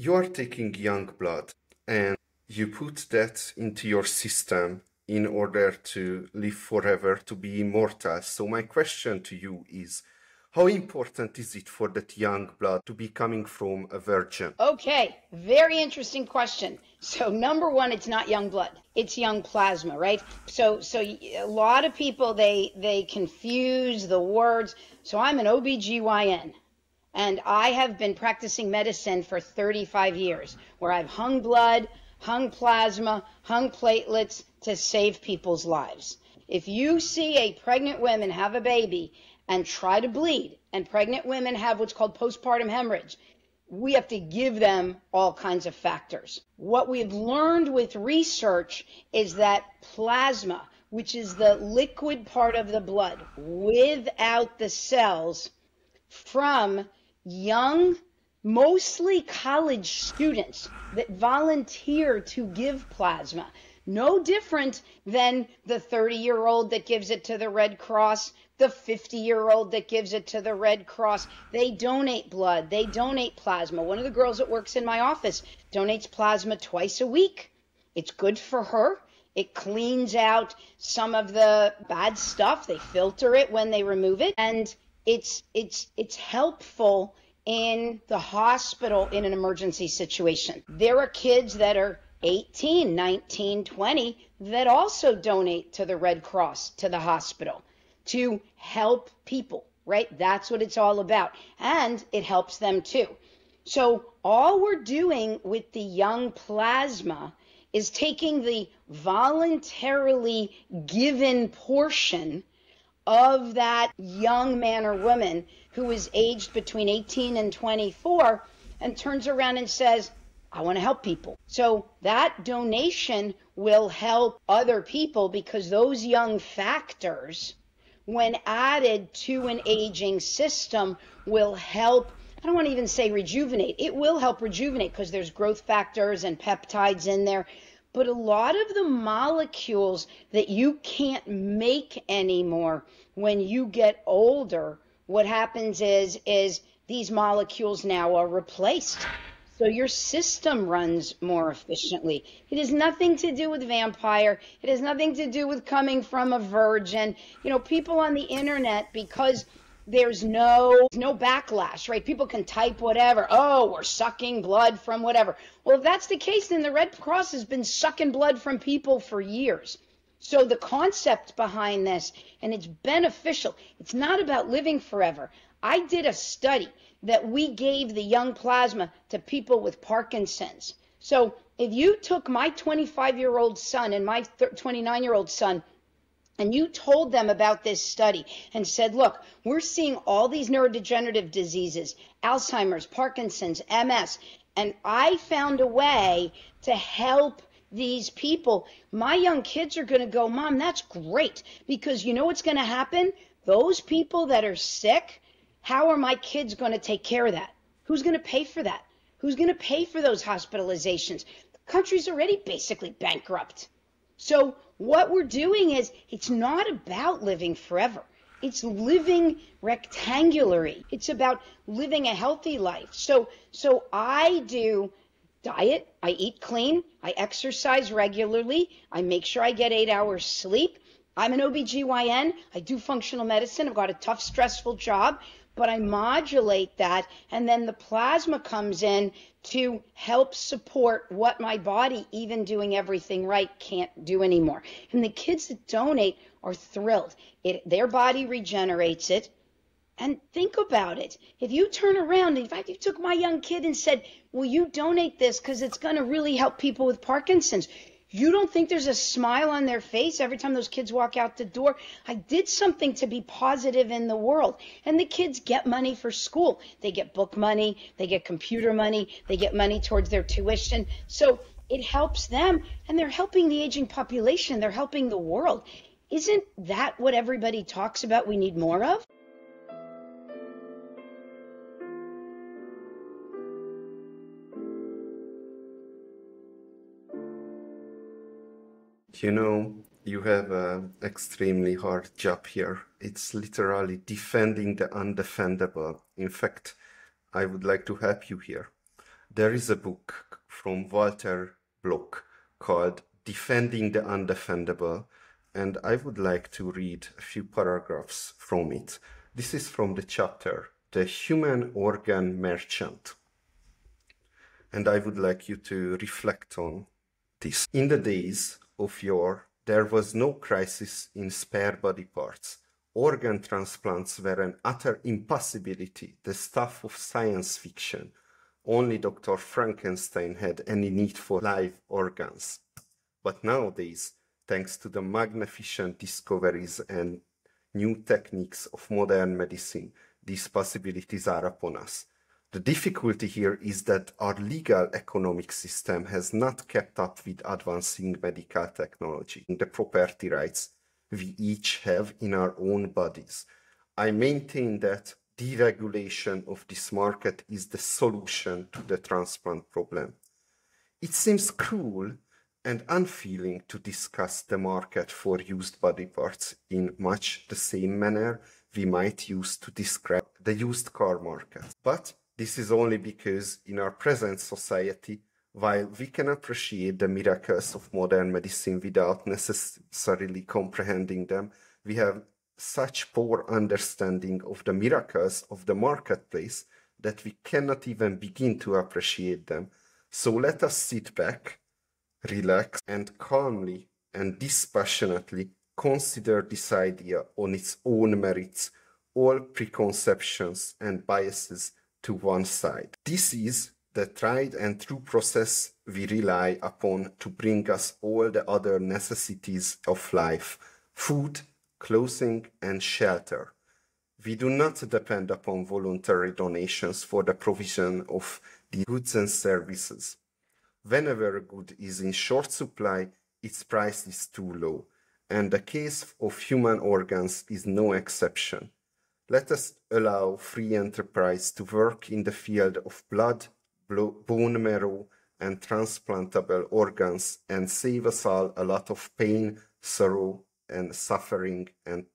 you are taking young blood and you put that into your system in order to live forever, to be immortal. So my question to you is, how important is it for that young blood to be coming from a virgin? Okay, very interesting question. So number one, it's not young blood; it's young plasma, right? So, so a lot of people they they confuse the words. So I'm an OBGYN, and I have been practicing medicine for 35 years, where I've hung blood, hung plasma, hung platelets to save people's lives. If you see a pregnant woman have a baby and try to bleed, and pregnant women have what's called postpartum hemorrhage, we have to give them all kinds of factors. What we've learned with research is that plasma, which is the liquid part of the blood without the cells from young, mostly college students that volunteer to give plasma, no different than the 30 year old that gives it to the Red Cross, the 50 year old that gives it to the Red Cross. They donate blood, they donate plasma. One of the girls that works in my office donates plasma twice a week. It's good for her. It cleans out some of the bad stuff. They filter it when they remove it and it's it's it's helpful in the hospital in an emergency situation. There are kids that are 18, 19, 20 that also donate to the Red Cross, to the hospital to help people, right? That's what it's all about. And it helps them too. So all we're doing with the young plasma is taking the voluntarily given portion of that young man or woman who is aged between 18 and 24 and turns around and says, I want to help people. So that donation will help other people because those young factors when added to an aging system, will help. I don't want to even say rejuvenate. It will help rejuvenate because there's growth factors and peptides in there. But a lot of the molecules that you can't make anymore when you get older, what happens is is these molecules now are replaced so your system runs more efficiently. It has nothing to do with vampire. It has nothing to do with coming from a virgin. You know, people on the internet, because there's no no backlash, right? People can type whatever. Oh, we're sucking blood from whatever. Well, if that's the case, then the Red Cross has been sucking blood from people for years. So the concept behind this, and it's beneficial. It's not about living forever. I did a study that we gave the young plasma to people with Parkinson's. So if you took my 25 year old son and my 29 year old son and you told them about this study and said, look, we're seeing all these neurodegenerative diseases, Alzheimer's, Parkinson's, MS, and I found a way to help these people, my young kids are going to go, Mom, that's great. Because you know what's going to happen? Those people that are sick, how are my kids going to take care of that? Who's going to pay for that? Who's going to pay for those hospitalizations? The country's already basically bankrupt. So what we're doing is it's not about living forever. It's living rectangularly. It's about living a healthy life. So so I do diet, I eat clean, I exercise regularly, I make sure I get 8 hours sleep. I'm an OBGYN, I do functional medicine, I've got a tough stressful job but I modulate that, and then the plasma comes in to help support what my body, even doing everything right, can't do anymore. And the kids that donate are thrilled. It, their body regenerates it. And think about it. If you turn around, in fact, you took my young kid and said, Will you donate this because it's going to really help people with Parkinson's? You don't think there's a smile on their face every time those kids walk out the door? I did something to be positive in the world. And the kids get money for school. They get book money, they get computer money, they get money towards their tuition. So it helps them and they're helping the aging population, they're helping the world. Isn't that what everybody talks about we need more of? You know, you have an extremely hard job here. It's literally defending the undefendable. In fact, I would like to help you here. There is a book from Walter Block called Defending the Undefendable, and I would like to read a few paragraphs from it. This is from the chapter The Human Organ Merchant. And I would like you to reflect on this. In the days of yore, there was no crisis in spare body parts. Organ transplants were an utter impossibility, the stuff of science fiction. Only Dr. Frankenstein had any need for live organs. But nowadays, thanks to the magnificent discoveries and new techniques of modern medicine, these possibilities are upon us. The difficulty here is that our legal economic system has not kept up with advancing medical technology, and the property rights we each have in our own bodies. I maintain that deregulation of this market is the solution to the transplant problem. It seems cruel and unfeeling to discuss the market for used body parts in much the same manner we might use to describe the used car market. But this is only because in our present society, while we can appreciate the miracles of modern medicine without necessarily comprehending them, we have such poor understanding of the miracles of the marketplace that we cannot even begin to appreciate them. So let us sit back relax, and calmly and dispassionately consider this idea on its own merits, all preconceptions and biases to one side. This is the tried and true process we rely upon to bring us all the other necessities of life food, clothing, and shelter. We do not depend upon voluntary donations for the provision of the goods and services. Whenever a good is in short supply, its price is too low, and the case of human organs is no exception. Let us allow free enterprise to work in the field of blood, bone marrow, and transplantable organs and save us all a lot of pain, sorrow, and suffering and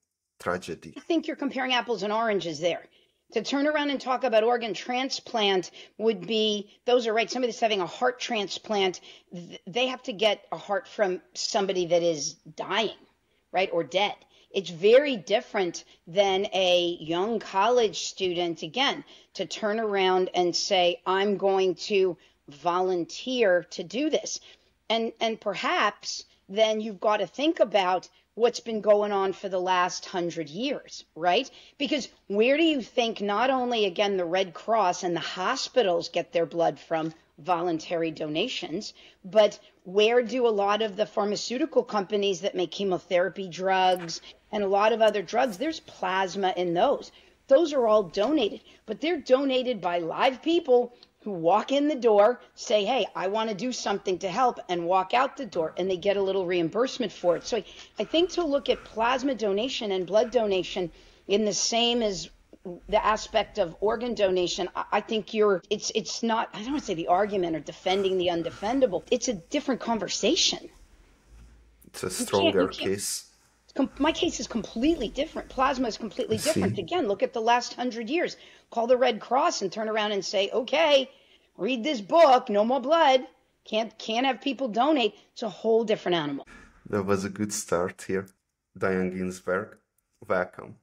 tragedy. I think you're comparing apples and oranges there. To turn around and talk about organ transplant would be those are right. Somebody that's having a heart transplant, they have to get a heart from somebody that is dying, right, or dead. It's very different than a young college student, again, to turn around and say, I'm going to volunteer to do this. And, and perhaps then you've got to think about what's been going on for the last hundred years, right? Because where do you think not only, again, the Red Cross and the hospitals get their blood from voluntary donations, but where do a lot of the pharmaceutical companies that make chemotherapy drugs and a lot of other drugs, there's plasma in those. Those are all donated, but they're donated by live people who walk in the door, say, Hey, I want to do something to help, and walk out the door, and they get a little reimbursement for it. So I think to look at plasma donation and blood donation in the same as the aspect of organ donation, I think you're it's it's not I don't want to say the argument or defending the undefendable. It's a different conversation. It's a stronger case. My case is completely different. Plasma is completely different. Again, look at the last hundred years. Call the Red Cross and turn around and say, okay, read this book, no more blood. Can't can't have people donate. It's a whole different animal. That was a good start here. Dian Ginsberg, welcome.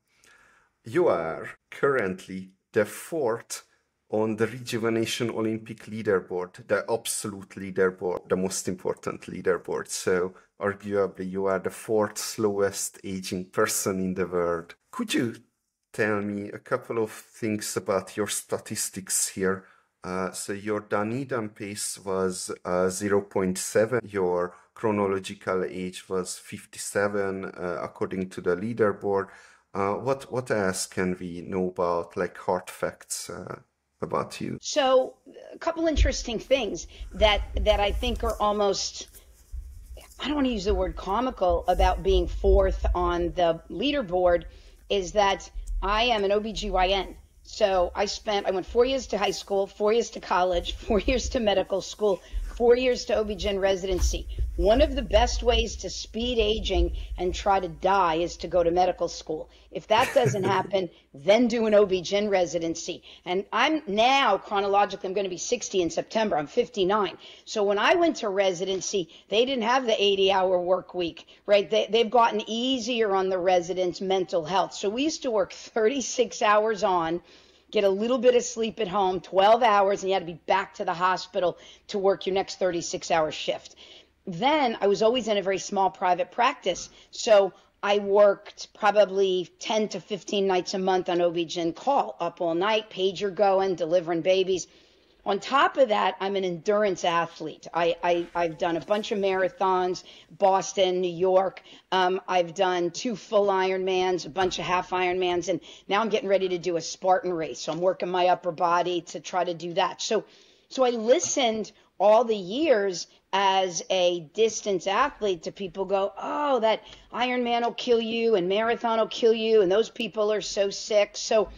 You are currently the fourth on the Rejuvenation Olympic leaderboard, the absolute leaderboard, the most important leaderboard. So, arguably, you are the fourth slowest aging person in the world. Could you tell me a couple of things about your statistics here? Uh, so, your Dunedin pace was uh, 0.7, your chronological age was 57, uh, according to the leaderboard. Uh, what what else can we know about like hard facts uh, about you? So, a couple interesting things that that I think are almost I don't want to use the word comical about being fourth on the leaderboard is that I am an OBGYN. So I spent I went 4 years to high school, 4 years to college, 4 years to medical school, four years to OB-GYN residency. One of the best ways to speed aging and try to die is to go to medical school. If that doesn't happen, then do an OB-GYN residency. And I'm now chronologically, I'm going to be 60 in September. I'm 59. So when I went to residency, they didn't have the 80 hour work week, right? They, they've gotten easier on the residents' mental health. So we used to work 36 hours on get a little bit of sleep at home, 12 hours, and you had to be back to the hospital to work your next 36 hour shift. Then I was always in a very small private practice. So I worked probably 10 to 15 nights a month on OB-GYN call, up all night, pager going, delivering babies. On top of that, I'm an endurance athlete. I, I, have done a bunch of marathons, Boston, New York. Um, I've done two full Ironmans, a bunch of half Ironmans, and now I'm getting ready to do a Spartan race. So I'm working my upper body to try to do that. So, so I listened all the years as a distance athlete to people go, oh, that Ironman will kill you and marathon will kill you, and those people are so sick. So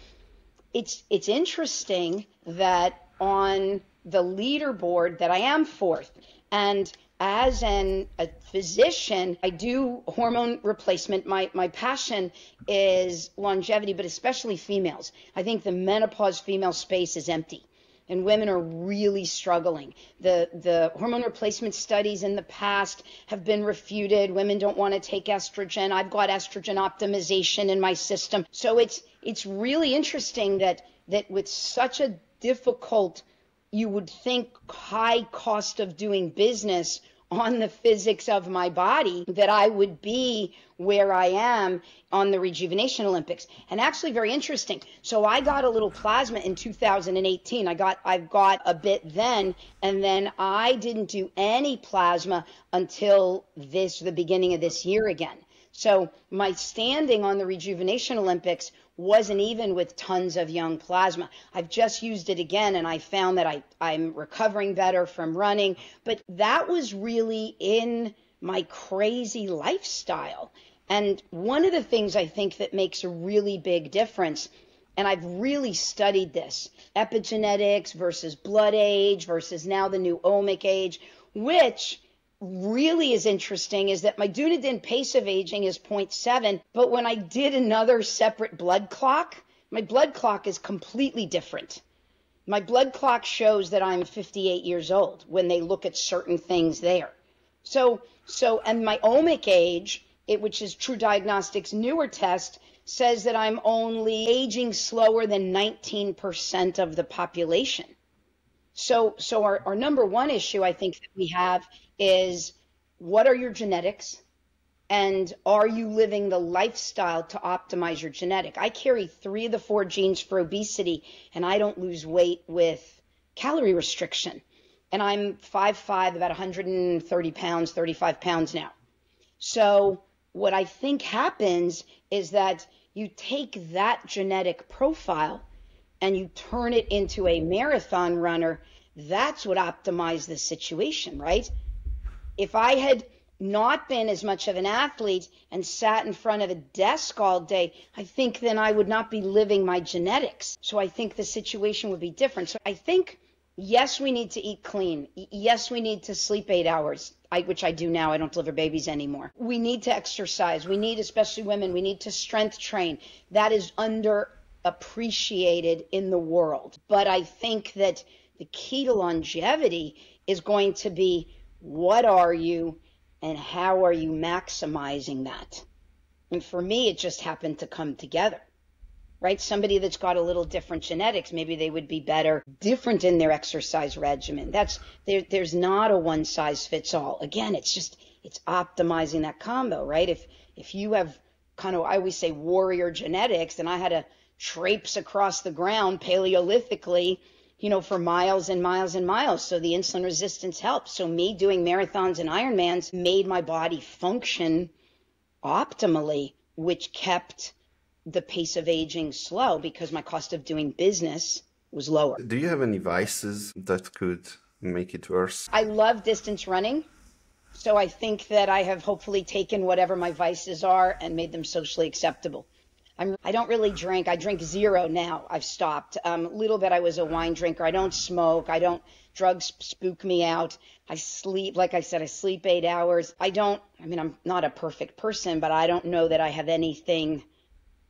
it's it's interesting that on the leaderboard that I am fourth. And as an, a physician, I do hormone replacement. My, my passion is longevity, but especially females. I think the menopause female space is empty and women are really struggling. The the hormone replacement studies in the past have been refuted. Women don't want to take estrogen. I've got estrogen optimization in my system. So it's it's really interesting that that with such a difficult, you would think, high cost of doing business on the physics of my body that I would be where I am on the Rejuvenation Olympics. And actually very interesting. So I got a little plasma in 2018. I got I've got a bit then and then I didn't do any plasma until this the beginning of this year again. So my standing on the Rejuvenation Olympics wasn't even with tons of young plasma. I've just used it again and I found that I, I'm recovering better from running. But that was really in my crazy lifestyle. And one of the things I think that makes a really big difference, and I've really studied this epigenetics versus blood age versus now the new omic age, which really is interesting is that my Dunedin pace of aging is 0.7, but when I did another separate blood clock, my blood clock is completely different. My blood clock shows that I'm 58 years old when they look at certain things there. So, so, and my omic age, it, which is TruDiagnostic's newer test, says that I'm only aging slower than 19% of the population. So, so our, our number one issue I think that we have is what are your genetics and are you living the lifestyle to optimize your genetic? I carry three of the four genes for obesity and I don't lose weight with calorie restriction. And I'm 5'5, about 130 pounds, 35 pounds now. So what I think happens is that you take that genetic profile and you turn it into a marathon runner. That's what optimized the situation, right? If I had not been as much of an athlete and sat in front of a desk all day, I think then I would not be living my genetics. So I think the situation would be different. So I think, yes, we need to eat clean. Yes, we need to sleep eight hours, I, which I do now. I don't deliver babies anymore. We need to exercise. We need, especially women, we need to strength train. That is underappreciated in the world. But I think that the key to longevity is going to be what are you and how are you maximizing that? And for me, it just happened to come together, right? Somebody that's got a little different genetics, maybe they would be better, different in their exercise regimen. That's there, there's not a one size fits all. Again, it's just, it's optimizing that combo, right? If, if you have kind of, I always say warrior genetics, and I had to traipse across the ground paleolithically you know, for miles and miles and miles. So the insulin resistance helps. So me doing marathons and Ironmans made my body function optimally, which kept the pace of aging slow because my cost of doing business was lower. Do you have any vices that could make it worse? I love distance running. So I think that I have hopefully taken whatever my vices are and made them socially acceptable. I'm, I don't really drink. I drink zero now. I've stopped. Um, a little bit I was a wine drinker. I don't smoke. I don't, drugs spook me out. I sleep, like I said, I sleep eight hours. I don't, I mean, I'm not a perfect person, but I don't know that I have anything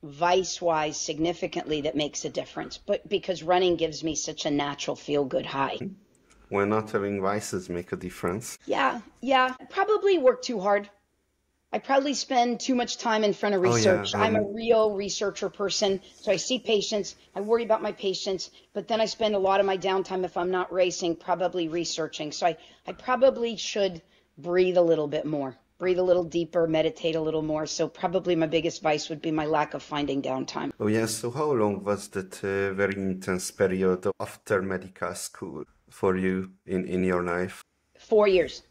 vice wise significantly that makes a difference. But because running gives me such a natural feel good high. Why not having vices make a difference? Yeah, yeah. Probably work too hard. I probably spend too much time in front of research. Oh, yeah. I'm a real researcher person, so I see patients, I worry about my patients, but then I spend a lot of my downtime if I'm not racing, probably researching. So I, I probably should breathe a little bit more, breathe a little deeper, meditate a little more. So probably my biggest vice would be my lack of finding downtime. Oh yes, so how long was that uh, very intense period after medical school for you in, in your life? Four years.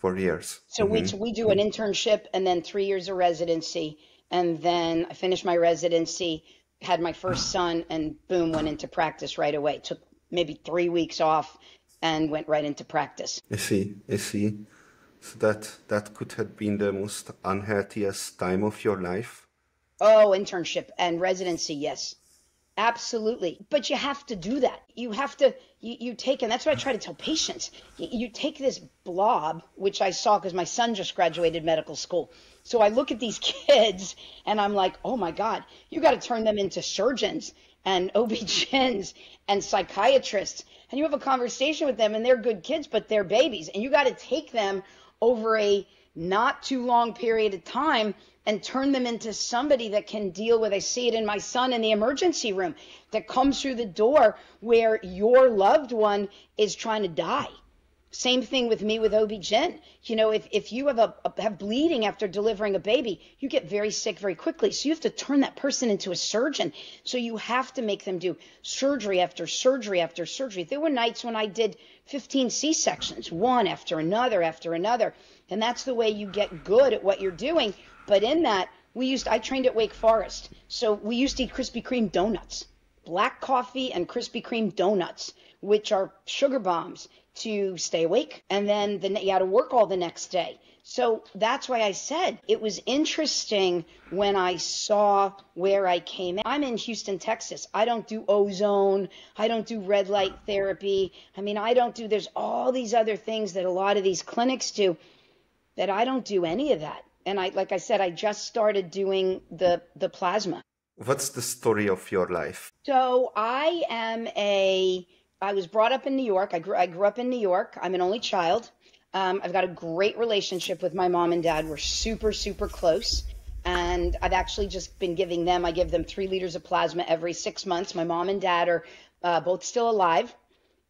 Four years. So we mm-hmm. we do an mm-hmm. internship and then three years of residency, and then I finished my residency, had my first son, and boom, went into practice right away. Took maybe three weeks off, and went right into practice. I see, I see. So that that could have been the most unhealthiest time of your life. Oh, internship and residency, yes. Absolutely. But you have to do that. You have to, you, you take, and that's what I try to tell patients. You, you take this blob, which I saw because my son just graduated medical school. So I look at these kids and I'm like, oh my God, you got to turn them into surgeons and OB-GYNs and psychiatrists. And you have a conversation with them and they're good kids, but they're babies. And you got to take them over a not too long period of time and turn them into somebody that can deal with I see it in my son in the emergency room that comes through the door where your loved one is trying to die. Same thing with me with OB-GYN. You know, if, if you have a, a have bleeding after delivering a baby, you get very sick very quickly. So you have to turn that person into a surgeon. So you have to make them do surgery after surgery after surgery. There were nights when I did 15 C-sections, one after another after another. And that's the way you get good at what you're doing. But in that, we used I trained at Wake Forest. So we used to eat Krispy Kreme donuts. Black coffee and Krispy Kreme donuts, which are sugar bombs to stay awake. And then the, you had to work all the next day. So that's why I said it was interesting when I saw where I came. in. I'm in Houston, Texas. I don't do ozone. I don't do red light therapy. I mean, I don't do, there's all these other things that a lot of these clinics do that I don't do any of that. And I, like I said, I just started doing the, the plasma. What's the story of your life? So I am a. I was brought up in New York. I grew. I grew up in New York. I'm an only child. Um, I've got a great relationship with my mom and dad. We're super, super close. And I've actually just been giving them. I give them three liters of plasma every six months. My mom and dad are uh, both still alive,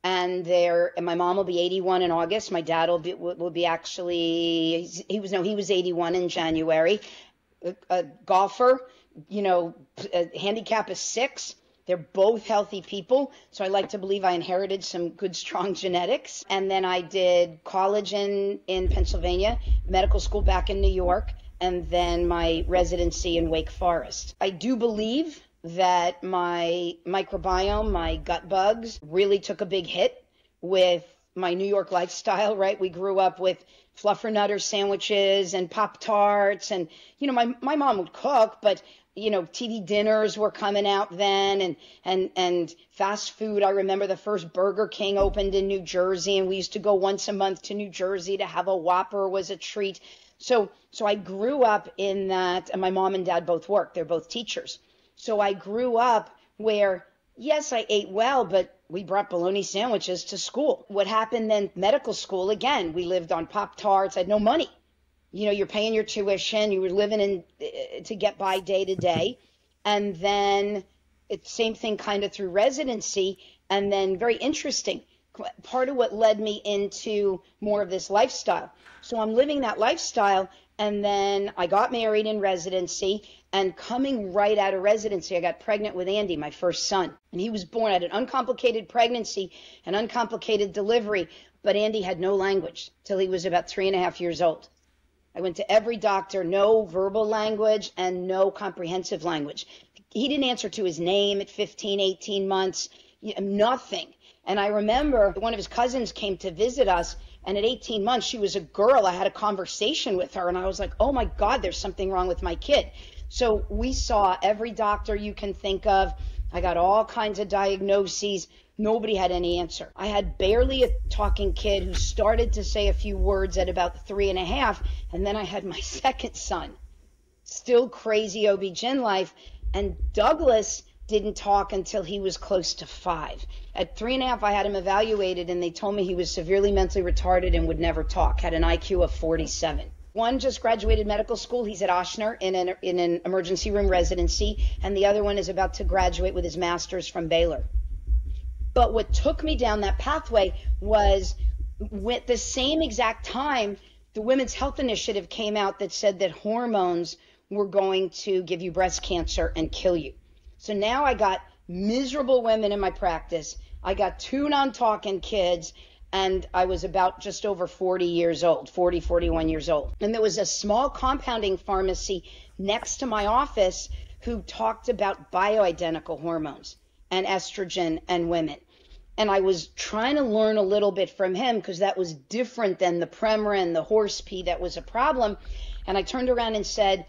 and they're. And my mom will be 81 in August. My dad will be will be actually. He was no. He was 81 in January. A, a golfer you know, a handicap is six. They're both healthy people. So I like to believe I inherited some good, strong genetics. And then I did college in, in Pennsylvania, medical school back in New York, and then my residency in Wake Forest. I do believe that my microbiome, my gut bugs, really took a big hit with my New York lifestyle, right? We grew up with fluffernutter sandwiches and Pop Tarts. And, you know, my, my mom would cook, but you know, TV dinners were coming out then and, and, and fast food. I remember the first Burger King opened in New Jersey and we used to go once a month to New Jersey to have a Whopper was a treat. So, so I grew up in that and my mom and dad both work. They're both teachers. So I grew up where, yes, I ate well, but we brought bologna sandwiches to school. What happened then, medical school, again, we lived on Pop Tarts. Had no money you know, you're paying your tuition, you were living in uh, to get by day to day. And then it's same thing kind of through residency. And then very interesting, part of what led me into more of this lifestyle. So I'm living that lifestyle. And then I got married in residency. And coming right out of residency, I got pregnant with Andy, my first son. And he was born at an uncomplicated pregnancy, an uncomplicated delivery. But Andy had no language till he was about three and a half years old. I went to every doctor, no verbal language and no comprehensive language. He didn't answer to his name at 15, 18 months, nothing. And I remember one of his cousins came to visit us, and at 18 months, she was a girl. I had a conversation with her, and I was like, oh my God, there's something wrong with my kid. So we saw every doctor you can think of. I got all kinds of diagnoses. Nobody had any answer. I had barely a talking kid who started to say a few words at about three and a half, and then I had my second son. Still crazy OB-GYN life. And Douglas didn't talk until he was close to five. At three and a half, I had him evaluated, and they told me he was severely mentally retarded and would never talk, had an IQ of 47. One just graduated medical school. He's at Ochsner in an, in an emergency room residency, and the other one is about to graduate with his master's from Baylor. But what took me down that pathway was with the same exact time, the Women's Health Initiative came out that said that hormones were going to give you breast cancer and kill you. So now I got miserable women in my practice. I got two non talking kids, and I was about just over 40 years old, 40, 41 years old. And there was a small compounding pharmacy next to my office who talked about bioidentical hormones and estrogen and women. And I was trying to learn a little bit from him because that was different than the Premarin, the horse pee that was a problem. And I turned around and said,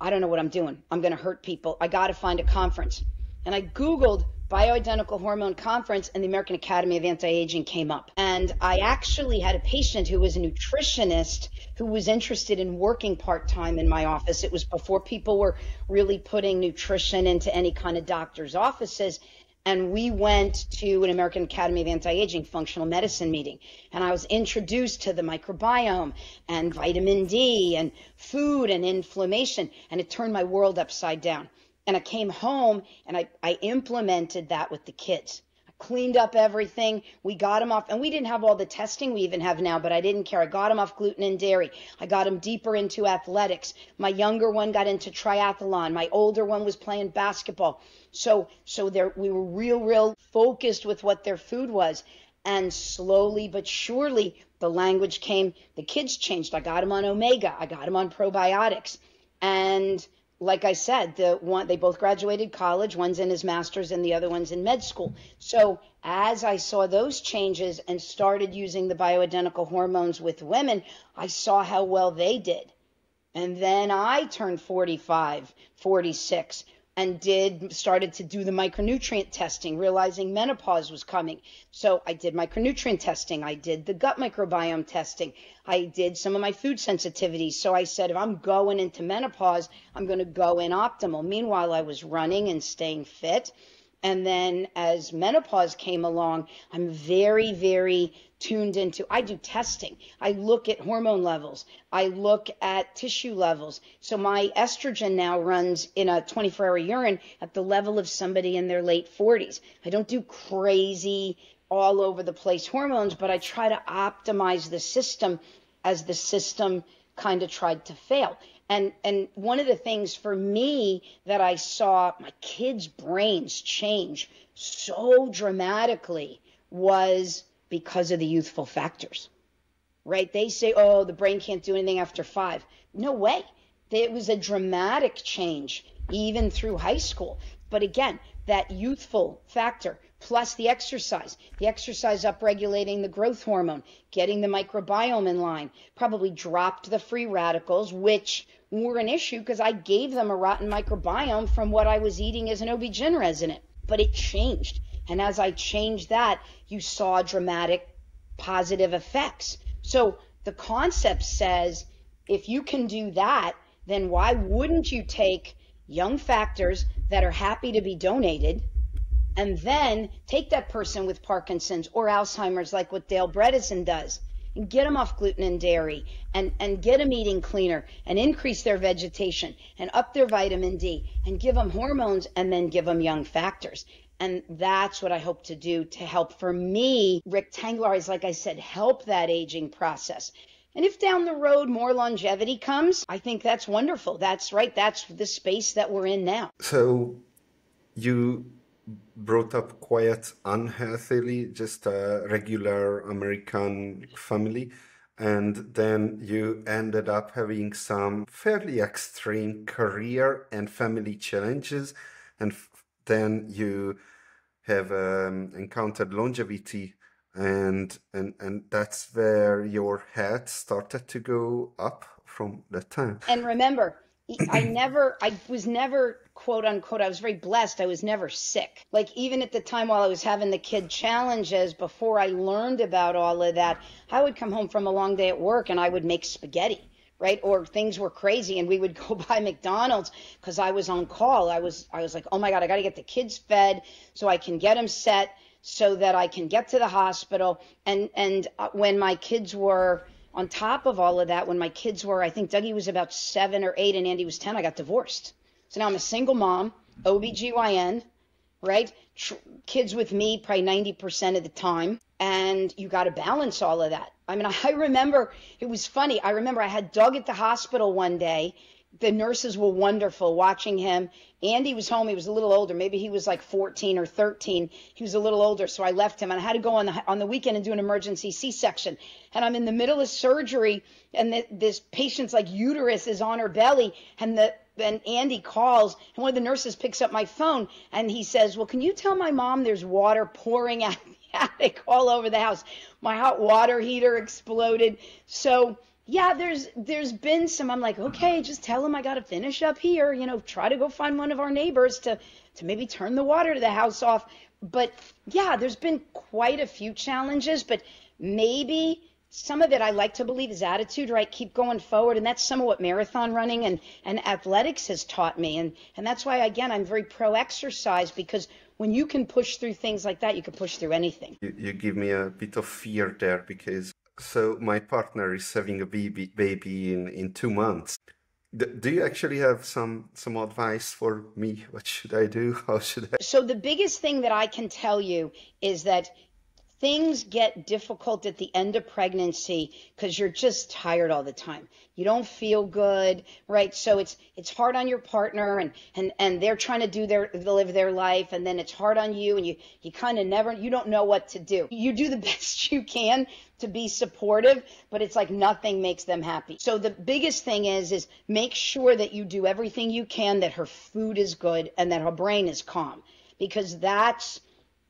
I don't know what I'm doing. I'm going to hurt people. I got to find a conference. And I Googled bioidentical hormone conference and the American Academy of Anti-Aging came up. And I actually had a patient who was a nutritionist who was interested in working part-time in my office. It was before people were really putting nutrition into any kind of doctor's offices and we went to an American Academy of Anti-Aging functional medicine meeting and I was introduced to the microbiome and vitamin D and food and inflammation and it turned my world upside down. And I came home and I, I implemented that with the kids I cleaned up everything. We got them off, and we didn't have all the testing we even have now, but I didn't care. I got them off gluten and dairy. I got them deeper into athletics. My younger one got into triathlon. My older one was playing basketball. So, so there, we were real, real focused with what their food was. And slowly but surely, the language came. The kids changed. I got them on omega. I got them on probiotics. And like I said, the one they both graduated college. One's in his master's and the other one's in med school. So as I saw those changes and started using the bioidentical hormones with women, I saw how well they did. And then I turned 45, 46, and did started to do the micronutrient testing, realizing menopause was coming. So I did micronutrient testing. I did the gut microbiome testing. I did some of my food sensitivities. So I said, if I'm going into menopause, I'm going to go in optimal. Meanwhile, I was running and staying fit. And then as menopause came along, I'm very, very tuned into I do testing. I look at hormone levels. I look at tissue levels. So my estrogen now runs in a 24 hour urine at the level of somebody in their late 40s. I don't do crazy all over the place hormones, but I try to optimize the system as the system kind of tried to fail. And and one of the things for me that I saw my kids' brains change so dramatically was because of the youthful factors. Right? They say, "Oh, the brain can't do anything after 5." No way. It was a dramatic change even through high school. But again, that youthful factor plus the exercise, the exercise upregulating the growth hormone, getting the microbiome in line, probably dropped the free radicals, which were an issue because I gave them a rotten microbiome from what I was eating as an OB-GYN resident. But it changed. And as I changed that, you saw dramatic positive effects. So the concept says if you can do that, then why wouldn't you take young factors that are happy to be donated and then take that person with Parkinson's or Alzheimer's, like what Dale Bredesen does, and get them off gluten and dairy and, and get them eating cleaner and increase their vegetation and up their vitamin D and give them hormones and then give them young factors. And that's what I hope to do to help for me, rectangular like I said, help that aging process. And if down the road more longevity comes, I think that's wonderful. That's right. That's the space that we're in now. So you brought up quite unhealthily, just a regular American family. And then you ended up having some fairly extreme career and family challenges. And then you have um, encountered longevity and and and that's where your head started to go up from that time and remember I never, I was never quote unquote, I was very blessed. I was never sick. Like even at the time while I was having the kid challenges, before I learned about all of that, I would come home from a long day at work and I would make spaghetti right? Or things were crazy and we would go by McDonald's because I was on call. I was I was like, oh my god, I got to get the kids fed so I can get them set so that I can get to the hospital. And and uh, when my kids were on top of all of that, when my kids were, I think Dougie was about seven or eight and Andy was ten, I got divorced. So now I'm a single mom, OBGYN, right? Tr- kids with me probably 90% of the time. And you got to balance all of that. I mean, I remember it was funny. I remember I had Doug at the hospital one day. The nurses were wonderful watching him. Andy was home. He was a little older. Maybe he was like 14 or 13. He was a little older, so I left him and I had to go on the on the weekend and do an emergency C-section. And I'm in the middle of surgery, and the, this patient's like uterus is on her belly, and the and Andy calls, and one of the nurses picks up my phone, and he says, "Well, can you tell my mom there's water pouring out of the attic all over the house? My hot water heater exploded." So yeah, there's there's been some. I'm like, okay, just tell him I got to finish up here. You know, try to go find one of our neighbors to to maybe turn the water to the house off. But yeah, there's been quite a few challenges, but maybe some of it I like to believe is attitude, right? Keep going forward. And that's some of what marathon running and, and athletics has taught me. And, and that's why, again, I'm very pro exercise because when you can push through things like that, you can push through anything. You, you give me a bit of fear there because so my partner is having a baby, baby in, in two months. do you actually have some some advice for me? What should I do? How should I? So the biggest thing that I can tell you is that things get difficult at the end of pregnancy because you're just tired all the time. You don't feel good, right? So it's it's hard on your partner and and and they're trying to do their live their life and then it's hard on you and you you kind of never you don't know what to do. You do the best you can to be supportive, but it's like nothing makes them happy. So the biggest thing is is make sure that you do everything you can that her food is good and that her brain is calm because that's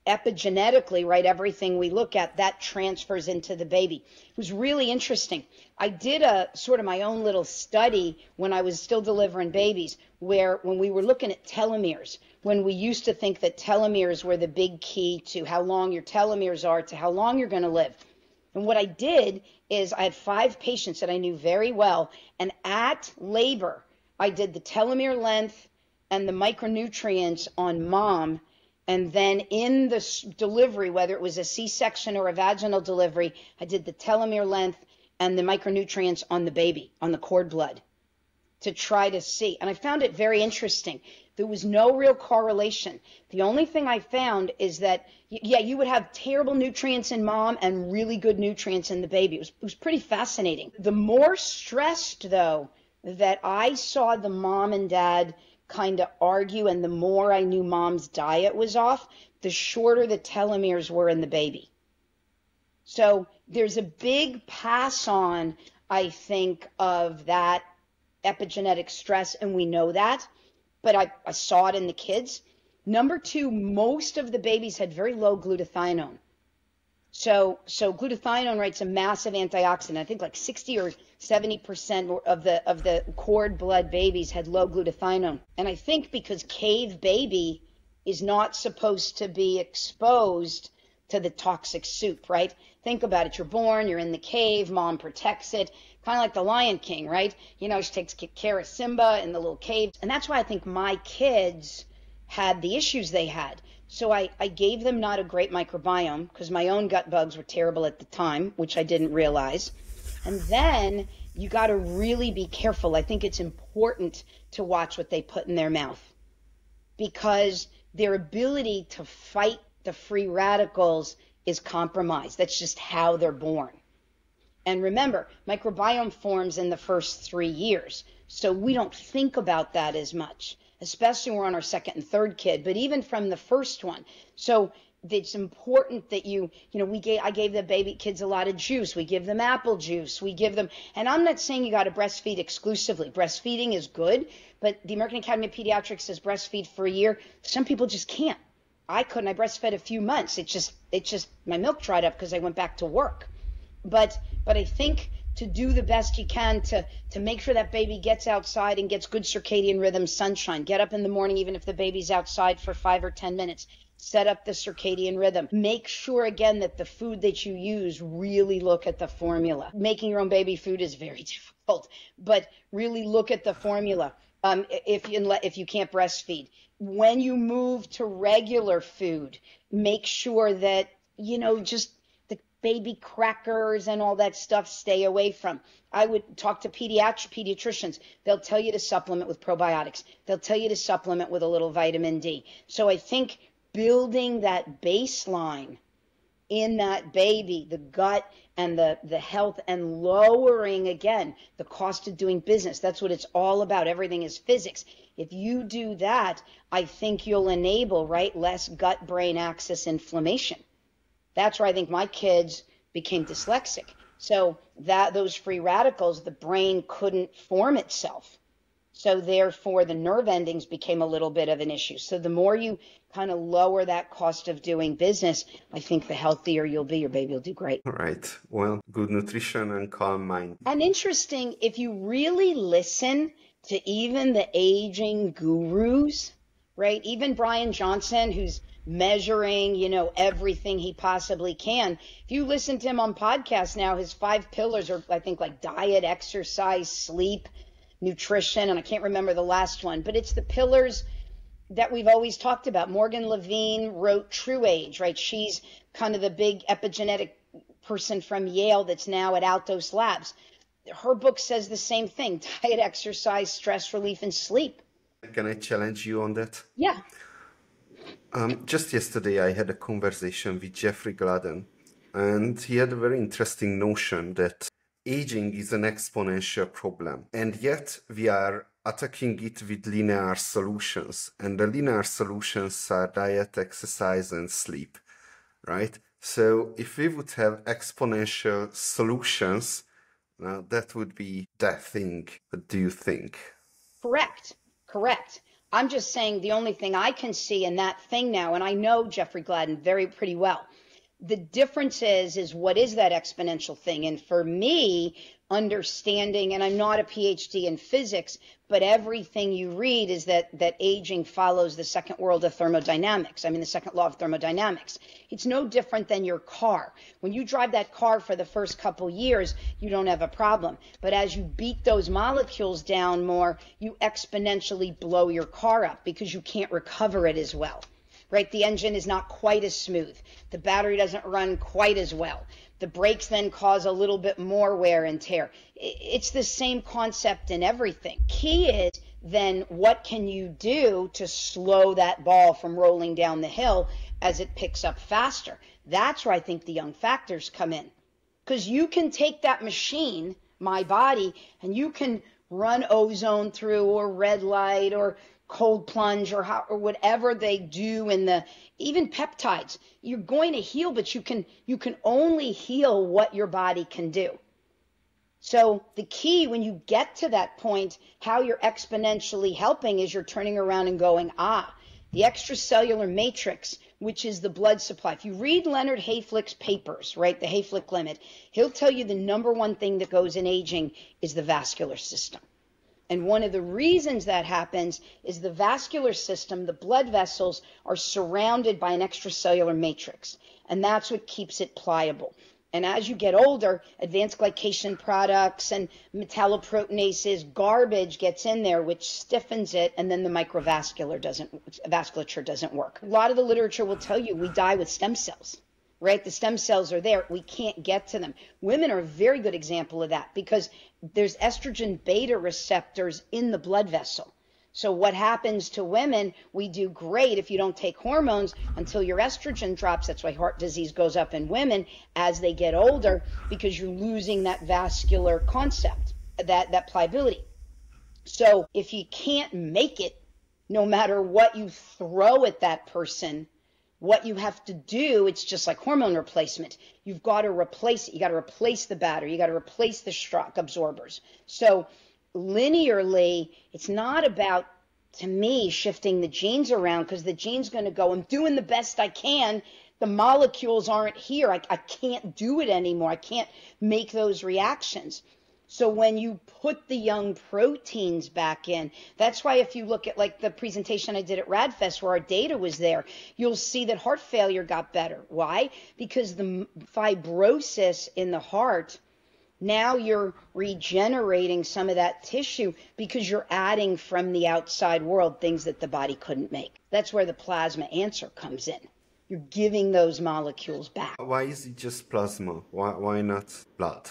epigenetically, right, everything we look at, that transfers into the baby. It was really interesting. I did a sort of my own little study when I was still delivering babies, where when we were looking at telomeres, when we used to think that telomeres were the big key to how long your telomeres are, to how long you're going to live. And what I did is I had five patients that I knew very well, and at labor, I did the telomere length and the micronutrients on mom and then in the delivery, whether it was a C section or a vaginal delivery, I did the telomere length and the micronutrients on the baby, on the cord blood, to try to see. And I found it very interesting. There was no real correlation. The only thing I found is that, yeah, you would have terrible nutrients in mom and really good nutrients in the baby. It was, it was pretty fascinating. The more stressed, though, that I saw the mom and dad kind of argue, and the more I knew mom's diet was off, the shorter the telomeres were in the baby. So there's a big pass on, I think, of that epigenetic stress, and we know that, but I, I saw it in the kids. Number two, most of the babies had very low glutathione. So, so glutathione, is a massive antioxidant. I think like 60 or 70 percent of the of the cord blood babies had low glutathione, and I think because cave baby is not supposed to be exposed to the toxic soup, right? Think about it. You're born, you're in the cave, mom protects it, kind of like the Lion King, right? You know, she takes care of Simba in the little cave. And that's why I think my kids had the issues they had. So I, I gave them not a great microbiome because my own gut bugs were terrible at the time, which I didn't realize. And then you got to really be careful. I think it's important to watch what they put in their mouth because their ability to fight the free radicals is compromised. That's just how they're born. And remember, microbiome forms in the first three years. So we don't think about that as much especially when we're on our second and third kid, but even from the first one. So it's important that you, you know, we gave, I gave the baby kids a lot of juice. We give them apple juice. We give them, and I'm not saying you got to breastfeed exclusively. Breastfeeding is good, but the American Academy of Pediatrics says breastfeed for a year. Some people just can't. I couldn't. I breastfed a few months. It just, it just, my milk dried up because I went back to work. But, but I think to do the best you can to to make sure that baby gets outside and gets good circadian rhythm sunshine. Get up in the morning even if the baby's outside for 5 or 10 minutes. Set up the circadian rhythm. Make sure again that the food that you use really look at the formula. Making your own baby food is very difficult but really look at the formula um, if you if you can't breastfeed. When you move to regular food make sure that you know just baby crackers and all that stuff stay away from. I would talk to pediatric pediatricians. They'll tell you to supplement with probiotics. They'll tell you to supplement with a little vitamin D. So I think building that baseline in that baby, the gut and the, the health and lowering again the cost of doing business. That's what it's all about. Everything is physics. If you do that, I think you'll enable, right, less gut brain axis inflammation. That's where I think my kids became dyslexic. So that those free radicals, the brain couldn't form itself. So therefore the nerve endings became a little bit of an issue. So the more you kind of lower that cost of doing business, I think the healthier you'll be, your baby will do great. All right. Well, good nutrition and calm mind. And interesting, if you really listen to even the aging gurus, right? Even Brian Johnson, who's measuring, you know, everything he possibly can. If you listen to him on podcasts now, his five pillars are, I think, like diet, exercise, sleep, nutrition, and I can't remember the last one, but it's the pillars that we've always talked about. Morgan Levine wrote True Age, right? She's kind of the big epigenetic person from Yale that's now at Altos Labs. Her book says the same thing diet, exercise, stress relief, and sleep. Can I challenge you on that? Yeah. Um, just yesterday, I had a conversation with Jeffrey Gladden, and he had a very interesting notion that aging is an exponential problem, and yet we are attacking it with linear solutions. And the linear solutions are diet, exercise, and sleep, right? So if we would have exponential solutions, now that would be that thing. What do you think? Correct. Correct. I'm just saying the only thing I can see in that thing now, and I know Jeffrey Gladden very pretty well. The difference is, is what is that exponential thing? And for me, understanding, and I'm not a PhD in physics, but everything you read is that that aging follows the second world of thermodynamics. I mean, the second law of thermodynamics. It's no different than your car. When you drive that car for the first couple years, you don't have a problem. But as you beat those molecules down more, you exponentially blow your car up because you can't recover it as well right? The engine is not quite as smooth. The battery doesn't run quite as well. The brakes then cause a little bit more wear and tear. It's the same concept in everything. Key is then what can you do to slow that ball from rolling down the hill as it picks up faster? That's where I think the young factors come in. Because you can take that machine, my body, and you can run ozone through or red light or cold plunge or how, or whatever they do in the even peptides. You're going to heal but you can you can only heal what your body can do. So the key when you get to that point how you're exponentially helping is you're turning around and going ah the extracellular matrix which is the blood supply. If you read leonard hayflick's papers right the hayflick limit he'll tell you the number one thing that goes in aging is the vascular system and one of the reasons that happens is the vascular system, the blood vessels, are surrounded by an extracellular matrix. And that's what keeps it pliable. And as you get older, advanced glycation products and metalloproteinases, garbage gets in there, which stiffens it, and then the microvascular doesn't, vasculature doesn't work. A lot of the literature will tell you we die with stem cells right? The stem cells are there. We can't get to them. Women are a very good example of that because there's estrogen beta receptors in the blood vessel. So what happens to women, we do great if you don't take hormones until your estrogen drops. That's why heart disease goes up in women as they get older because you're losing that vascular concept, that, that pliability. So if you can't make it, no matter what you throw at that person, what you have to do, it's just like hormone replacement. You've got to replace it. You got to replace the battery. You got to replace the shock absorbers. So linearly, it's not about to me shifting the genes around because the gene's going to go, I'm doing the best I can. the molecules aren't here. I, I can't do it anymore. I can't make those reactions. So when you put the young proteins back in, that's why if you look at like the presentation I did at RAADfest where our data was there, you'll see that heart failure got better. Why? Because the fibrosis in the heart, now you're regenerating some of that tissue because you're adding from the outside world things that the body couldn't make. That's where the plasma answer comes in. You're giving those molecules back. Why is it just plasma? Why, why not blood?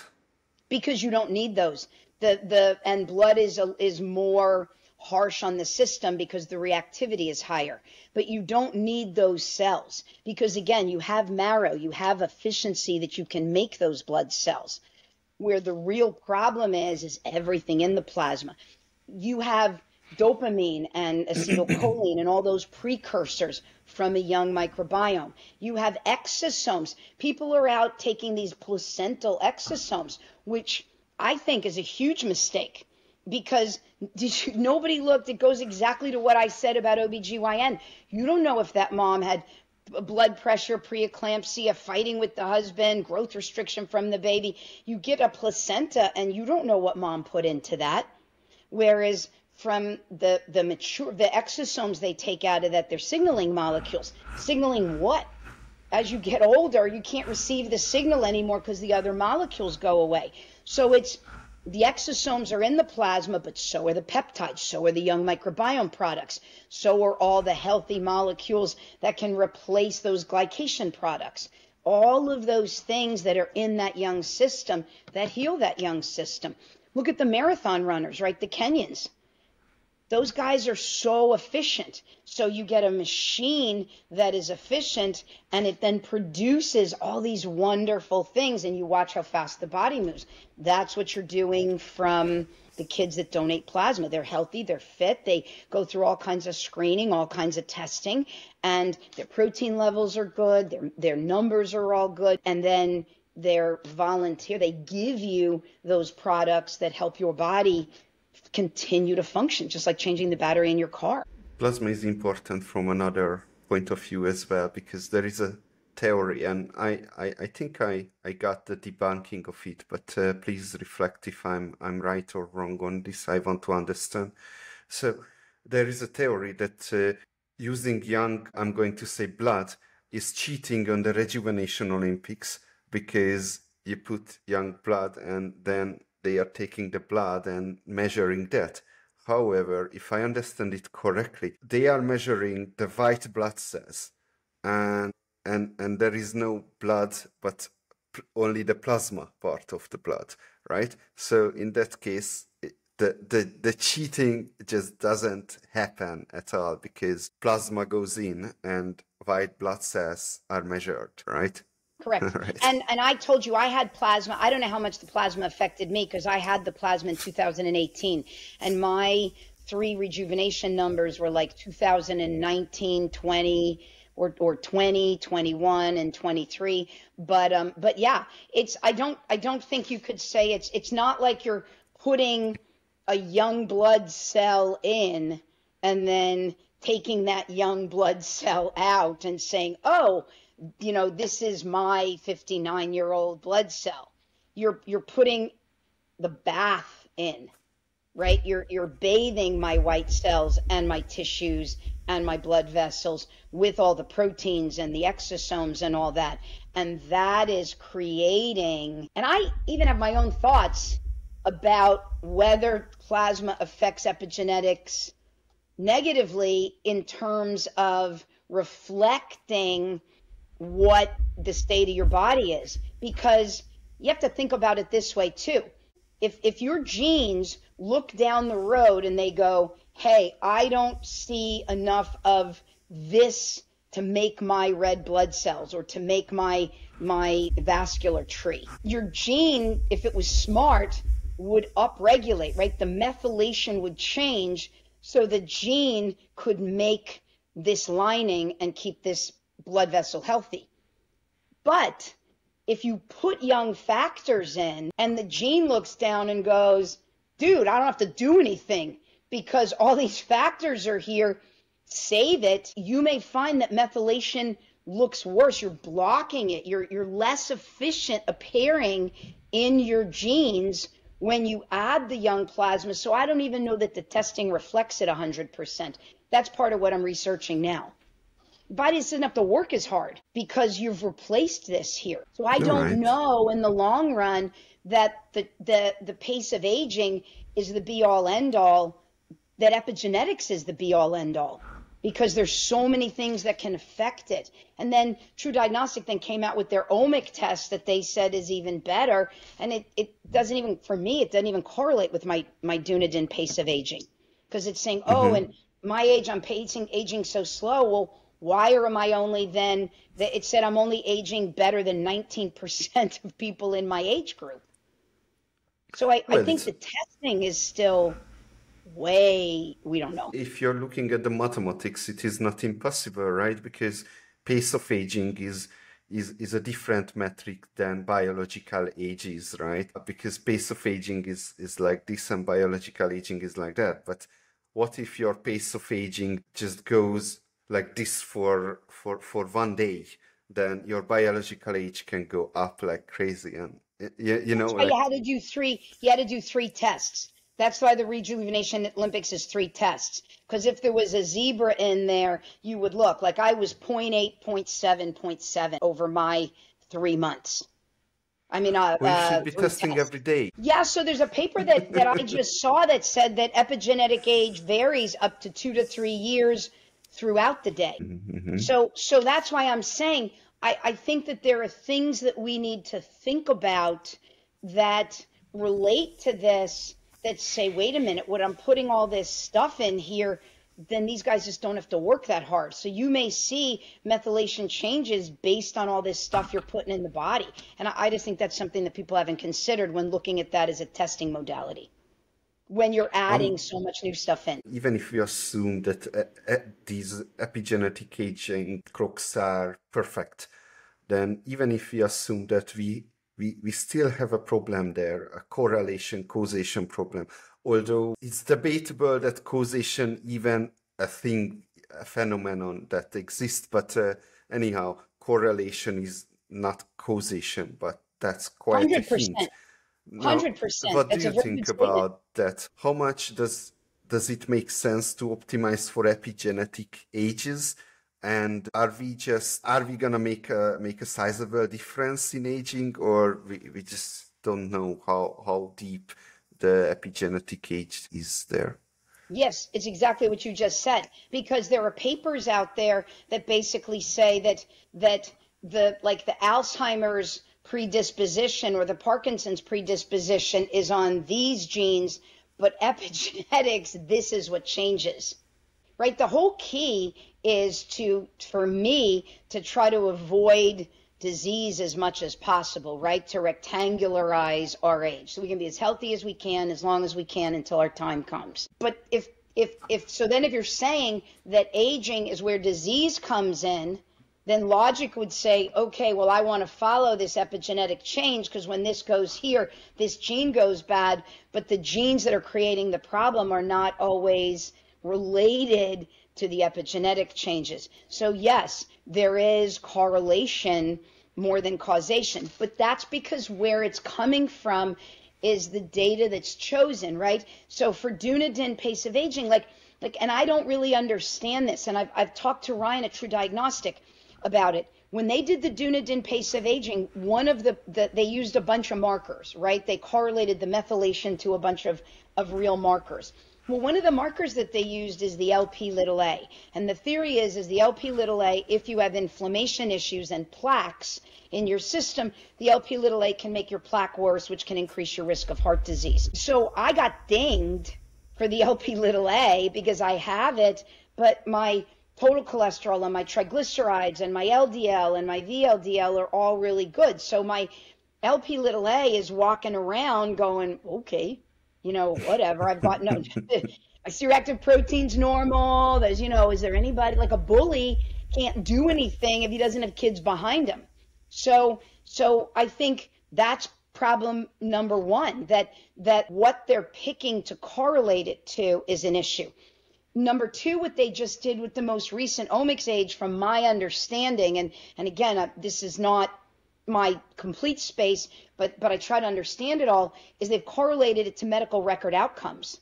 Because you don't need those. The the and blood is a, is more harsh on the system because the reactivity is higher. But you don't need those cells because again, you have marrow, you have efficiency that you can make those blood cells. Where the real problem is is everything in the plasma. You have dopamine and acetylcholine and all those precursors from a young microbiome. You have exosomes. People are out taking these placental exosomes, which I think is a huge mistake because you, nobody looked. It goes exactly to what I said about OBGYN. You don't know if that mom had blood pressure, preeclampsia, fighting with the husband, growth restriction from the baby. You get a placenta and you don't know what mom put into that. Whereas from the the mature the exosomes they take out of that they're signaling molecules. Signaling what? As you get older you can't receive the signal anymore because the other molecules go away. So it's the exosomes are in the plasma but so are the peptides so are the young microbiome products so are all the healthy molecules that can replace those glycation products. All of those things that are in that young system that heal that young system. Look at the marathon runners right? The kenyans those guys are so efficient. So you get a machine that is efficient and it then produces all these wonderful things and you watch how fast the body moves. That's what you're doing from the kids that donate plasma. They're healthy, they're fit, they go through all kinds of screening, all kinds of testing, and their protein levels are good, their their numbers are all good, and then they're volunteer. They give you those products that help your body continue to function, just like changing the battery in your car. Plasma is important from another point of view as well, because there is a theory, and I, I, I think I, I got the debunking of it, but uh, please reflect if I'm, I'm right or wrong on this. I want to understand. So there is a theory that uh, using young, I'm going to say blood, is cheating on the rejuvenation Olympics because you put young blood and then they are taking the blood and measuring that. However, if I understand it correctly, they are measuring the white blood cells and and and there is no blood but only the plasma part of the blood, right? So in that case, the, the, the cheating just doesn't happen at all because plasma goes in and white blood cells are measured, right? Correct. Right. And and I told you I had plasma. I don't know how much the plasma affected me because I had the plasma in 2018, and my three rejuvenation numbers were like 2019, 20 or or 20, 21 and 23. But um but yeah, it's I don't I don't think you could say it's it's not like you're putting a young blood cell in and then taking that young blood cell out and saying, "Oh, you know, this is my 59 year old blood cell. You're, you're putting the bath in, right? You're, you're bathing my white cells and my tissues and my blood vessels with all the proteins and the exosomes and all that. And that is creating, and I even have my own thoughts about whether plasma affects epigenetics negatively in terms of reflecting what the state of your body is because you have to think about it this way too. If if your genes look down the road and they go, "Hey, I don't see enough of this to make my red blood cells or to make my my vascular tree." Your gene, if it was smart, would upregulate, right? The methylation would change so the gene could make this lining and keep this blood vessel healthy. But if you put young factors in and the gene looks down and goes, dude, I don't have to do anything because all these factors are here, save it, you may find that methylation looks worse. You're blocking it. You're you're less efficient appearing in your genes when you add the young plasma. So I don't even know that the testing reflects it 100%. That's part of what I'm researching now. Body doesn't have to work as hard because you've replaced this here. So I don't right. know in the long run that the, the, the pace of aging is the be all end all, that epigenetics is the be all end all because there's so many things that can affect it. And then TruDiagnostic then came out with their omic test that they said is even better. And it, it doesn't even, for me, it doesn't even correlate with my, my Dunedin pace of aging because it's saying, oh, mm-hmm. and my age, I'm pacing, aging so slow. Well, why am I only then, it said I'm only aging better than 19% of people in my age group. So I, I think the testing is still way we don't know. If you're looking at the mathematics, it is not impossible, right? Because pace of aging is is is a different metric than biological ages, right? Because pace of aging is is like this and biological aging is like that. But what if your pace of aging just goes like this for for for one day? Then your biological age can go up like crazy, and you, you know. Like, you had to do three. You had to do three tests that's why the rejuvenation Olympics is three tests. Because if there was a zebra in there, you would look like I was 0.8, 0.7, 0.7 over my three months. I mean, uh, we should uh, be testing every day. Yeah, so there's a paper that, that I just saw that said that epigenetic age varies up to two to three years throughout the day. Mm-hmm. So, so that's why I'm saying I, I think that there are things that we need to think about that relate to this that say, wait a minute, what I'm putting all this stuff in here, then these guys just don't have to work that hard. So you may see methylation changes based on all this stuff you're putting in the body. And I, just think that's something that people haven't considered when looking at that as a testing modality. When you're adding um, so much new stuff in. Even if we assume that uh, uh, these epigenetic aging clocks are perfect, then even if we assume that we we, we still have a problem there, a correlation causation problem. Although it's debatable that causation even a thing, a phenomenon that exists, but uh, anyhow, correlation is not causation, but that's quite 100%. a hint. Hundred percent. What do you think about that? How much does does it make sense to optimize for epigenetic ages? and are we just are we gonna make a make a sizable difference in aging or we, we just don't know how how deep the epigenetic age is there yes it's exactly what you just said because there are papers out there that basically say that that the like the alzheimer's predisposition or the parkinson's predisposition is on these genes but epigenetics this is what changes right the whole key is to, for me, to try to avoid disease as much as possible, right? To rectangularize our age. So we can be as healthy as we can, as long as we can until our time comes. But if, if, if, so then if you're saying that aging is where disease comes in, then logic would say, okay, well, I want to follow this epigenetic change because when this goes here, this gene goes bad, but the genes that are creating the problem are not always related to the epigenetic changes. So, yes, there is correlation more than causation, but that's because where it's coming from is the data that's chosen, right? So for Dunedin pace of aging, like, like, and I don't really understand this, and I've, I've talked to Ryan at TruDiagnostic about it. When they did the Dunedin pace of aging, one of the, the they used a bunch of markers, right? They correlated the methylation to a bunch of, of real markers. Well, one of the markers that they used is the LP little a. And the theory is, is the LP little a, if you have inflammation issues and plaques in your system, the LP little a can make your plaque worse, which can increase your risk of heart disease. So I got dinged for the LP little a because I have it, but my total cholesterol and my triglycerides and my LDL and my VLDL are all really good. So my LP little a is walking around going, okay, you know, whatever. I've got no, my C-reactive protein's normal. There's, you know, is there anybody like a bully can't do anything if he doesn't have kids behind him? So, so I think that's problem number one that that what they're picking to correlate it to is an issue number two, what they just did with the most recent omics age, from my understanding, and and again, uh, this is not my complete space, but but I try to understand it all, is they've correlated it to medical record outcomes.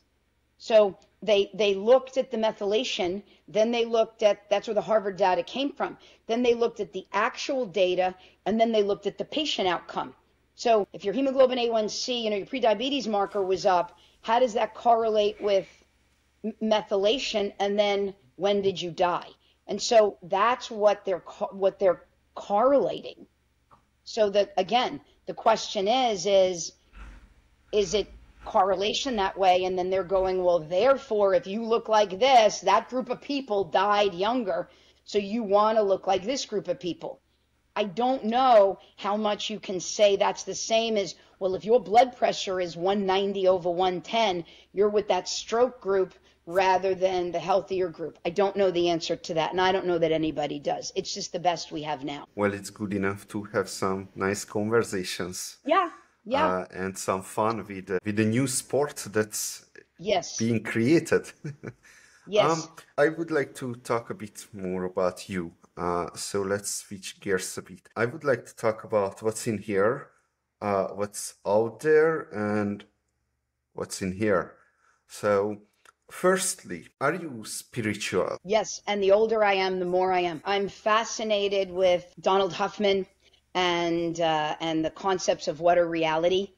So they they looked at the methylation, then they looked at that's where the Harvard data came from. Then they looked at the actual data, and then they looked at the patient outcome. So if your hemoglobin A1C, you know, your prediabetes marker was up, how does that correlate with methylation? And then when did you die? And so that's what they're what they're correlating. So that again, the question is is is it correlation that way and then they're going, well, therefore if you look like this, that group of people died younger, so you want to look like this group of people. I don't know how much you can say that's the same as, well, if your blood pressure is 190 over 110, you're with that stroke group rather than the healthier group? I don't know the answer to that, and I don't know that anybody does. It's just the best we have now. Well, it's good enough to have some nice conversations. Yeah, yeah. Uh, and some fun with uh, with the new sport that's yes being created. yes. Um, I would like to talk a bit more about you. Uh, so let's switch gears a bit. I would like to talk about what's in here, uh, what's out there, and what's in here. So Firstly, are you spiritual? Yes, and the older I am, the more I am. I'm fascinated with Donald Hoffman and uh, and the concepts of what are reality.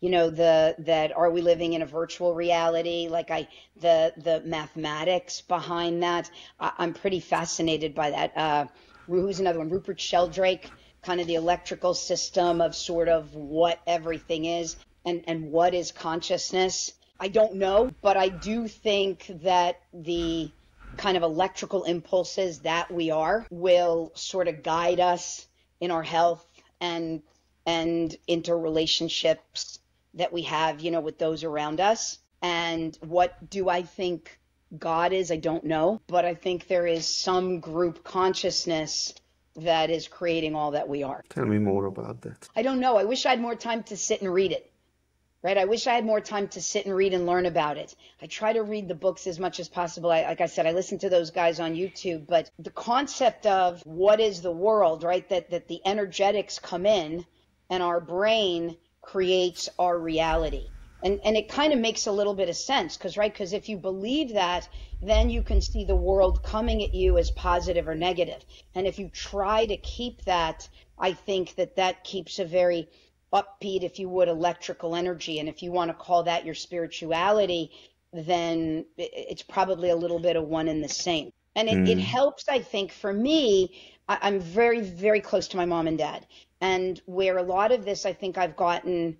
You know, the that are we living in a virtual reality? Like I, the the mathematics behind that. I, am pretty fascinated by that. Uh, who's another one? Rupert Sheldrake, kind of the electrical system of sort of what everything is and and what is consciousness I don't know, but I do think that the kind of electrical impulses that we are will sort of guide us in our health and and interrelationships that we have, you know, with those around us. And what do I think God is? I don't know, but I think there is some group consciousness that is creating all that we are. Tell me more about that. I don't know. I wish I had more time to sit and read it right? I wish I had more time to sit and read and learn about it. I try to read the books as much as possible. I, like I said, I listen to those guys on YouTube, but the concept of what is the world, right? That, that the energetics come in and our brain creates our reality. And, and it kind of makes a little bit of sense because, right? Because if you believe that, then you can see the world coming at you as positive or negative. And if you try to keep that, I think that that keeps a very upbeat, if you would, electrical energy. And if you want to call that your spirituality, then it's probably a little bit of one and the same. And it, mm. it helps, I think, for me. I, am very, very close to my mom and dad. And where a lot of this, I think I've gotten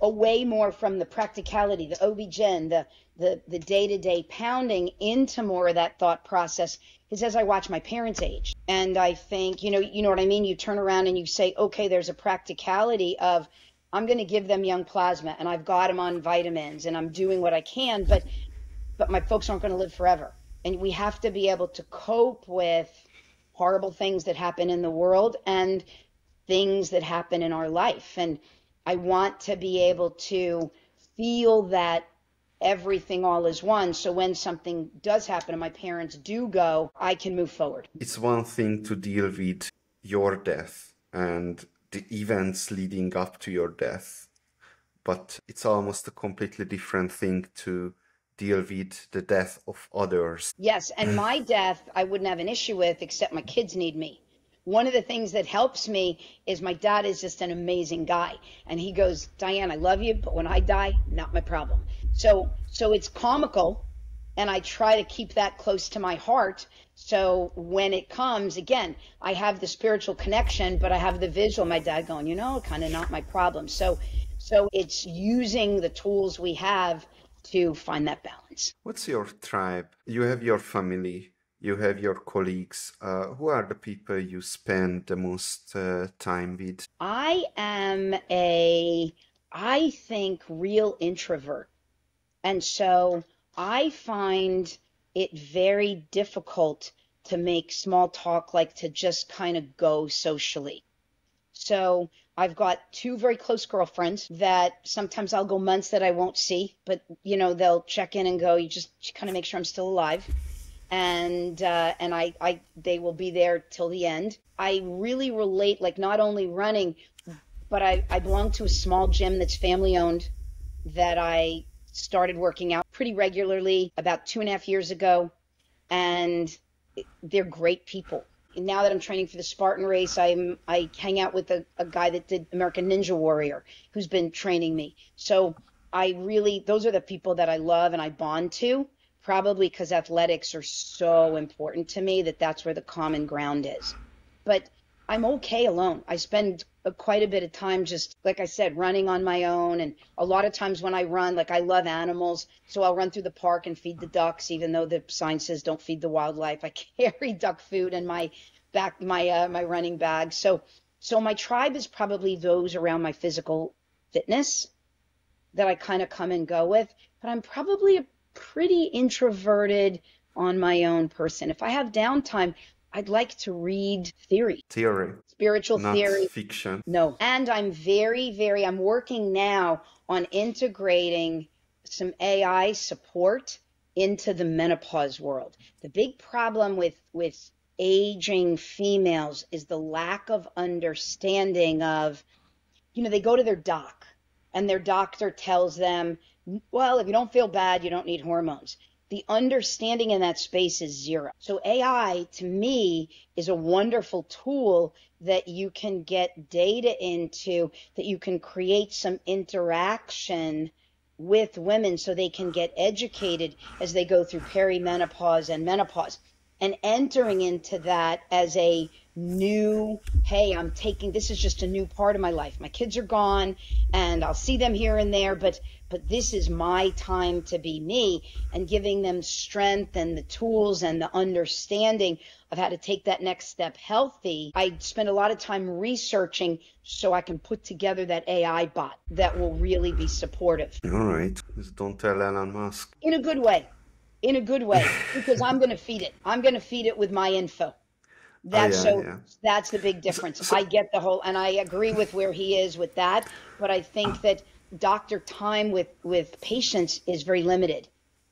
away more from the practicality, the OB-GYN, the, the, the day-to-day pounding into more of that thought process is as I watch my parents age. And I think, you know, you know what I mean? You turn around and you say, okay, there's a practicality of I'm going to give them young plasma and I've got them on vitamins and I'm doing what I can, but but my folks aren't going to live forever. And we have to be able to cope with horrible things that happen in the world and things that happen in our life. And I want to be able to feel that everything all is one. So when something does happen and my parents do go, I can move forward. It's one thing to deal with your death and the events leading up to your death, but it's almost a completely different thing to deal with the death of others. Yes, and my death I wouldn't have an issue with except my kids need me one of the things that helps me is my dad is just an amazing guy. And he goes diane i love you but when i die not my problem. So so it's comical and i try to keep that close to my heart. So when it comes again i have the spiritual connection but i have the visual my dad going you know kind of not my problem. So so it's using the tools we have to find that balance. What's your tribe? You have your family you have your colleagues. Uh, who are the people you spend the most uh, time with? I am a, I think, real introvert. And so I find it very difficult to make small talk, like to just kind of go socially. So I've got two very close girlfriends that sometimes I'll go months that I won't see, but you know they'll check in and go. You just kind of make sure I'm still alive, and uh, and I, I they will be there till the end. I really relate, like not only running, but I, I belong to a small gym that's family owned that I started working out pretty regularly about two and a half years ago, and they're great people And now that I'm training for the Spartan race, I'm I hang out with a, a guy that did American Ninja Warrior who's been training me. So I really those are the people that I love and I bond to. Probably because athletics are so important to me that that's where the common ground is. But I'm okay alone. I spend a, quite a bit of time just, like I said, running on my own. And a lot of times when I run, like I love animals, so I'll run through the park and feed the ducks, even though the sign says don't feed the wildlife. I carry duck food in my back, my uh, my running bag. So, so my tribe is probably those around my physical fitness that I kind of come and go with. But I'm probably a pretty introverted on my own person. If I have downtime, I'd like to read theory. Theory. Spiritual Not theory. Fiction. No. And I'm very, very, I'm working now on integrating some AI support into the menopause world. The big problem with, with aging females is the lack of understanding of, you know, they go to their doc and their doctor tells them, well, if you don't feel bad, you don't need hormones the understanding in that space is zero. So AI to me is a wonderful tool that you can get data into, that you can create some interaction with women so they can get educated as they go through perimenopause and menopause. And entering into that as a new, hey, I'm taking this is just a new part of my life. My kids are gone and I'll see them here and there, but but this is my time to be me and giving them strength and the tools and the understanding of how to take that next step healthy. I spend a lot of time researching so I can put together that AI bot that will really be supportive. All right. Just don't tell Elon Musk. In a good way. In a good way, because I'm going to feed it. I'm going to feed it with my info. Oh, that's oh, yeah, so yeah. that's the big difference. So- so- I get the whole and I agree with where he is with that, but I think that doctor time with with patients is very limited.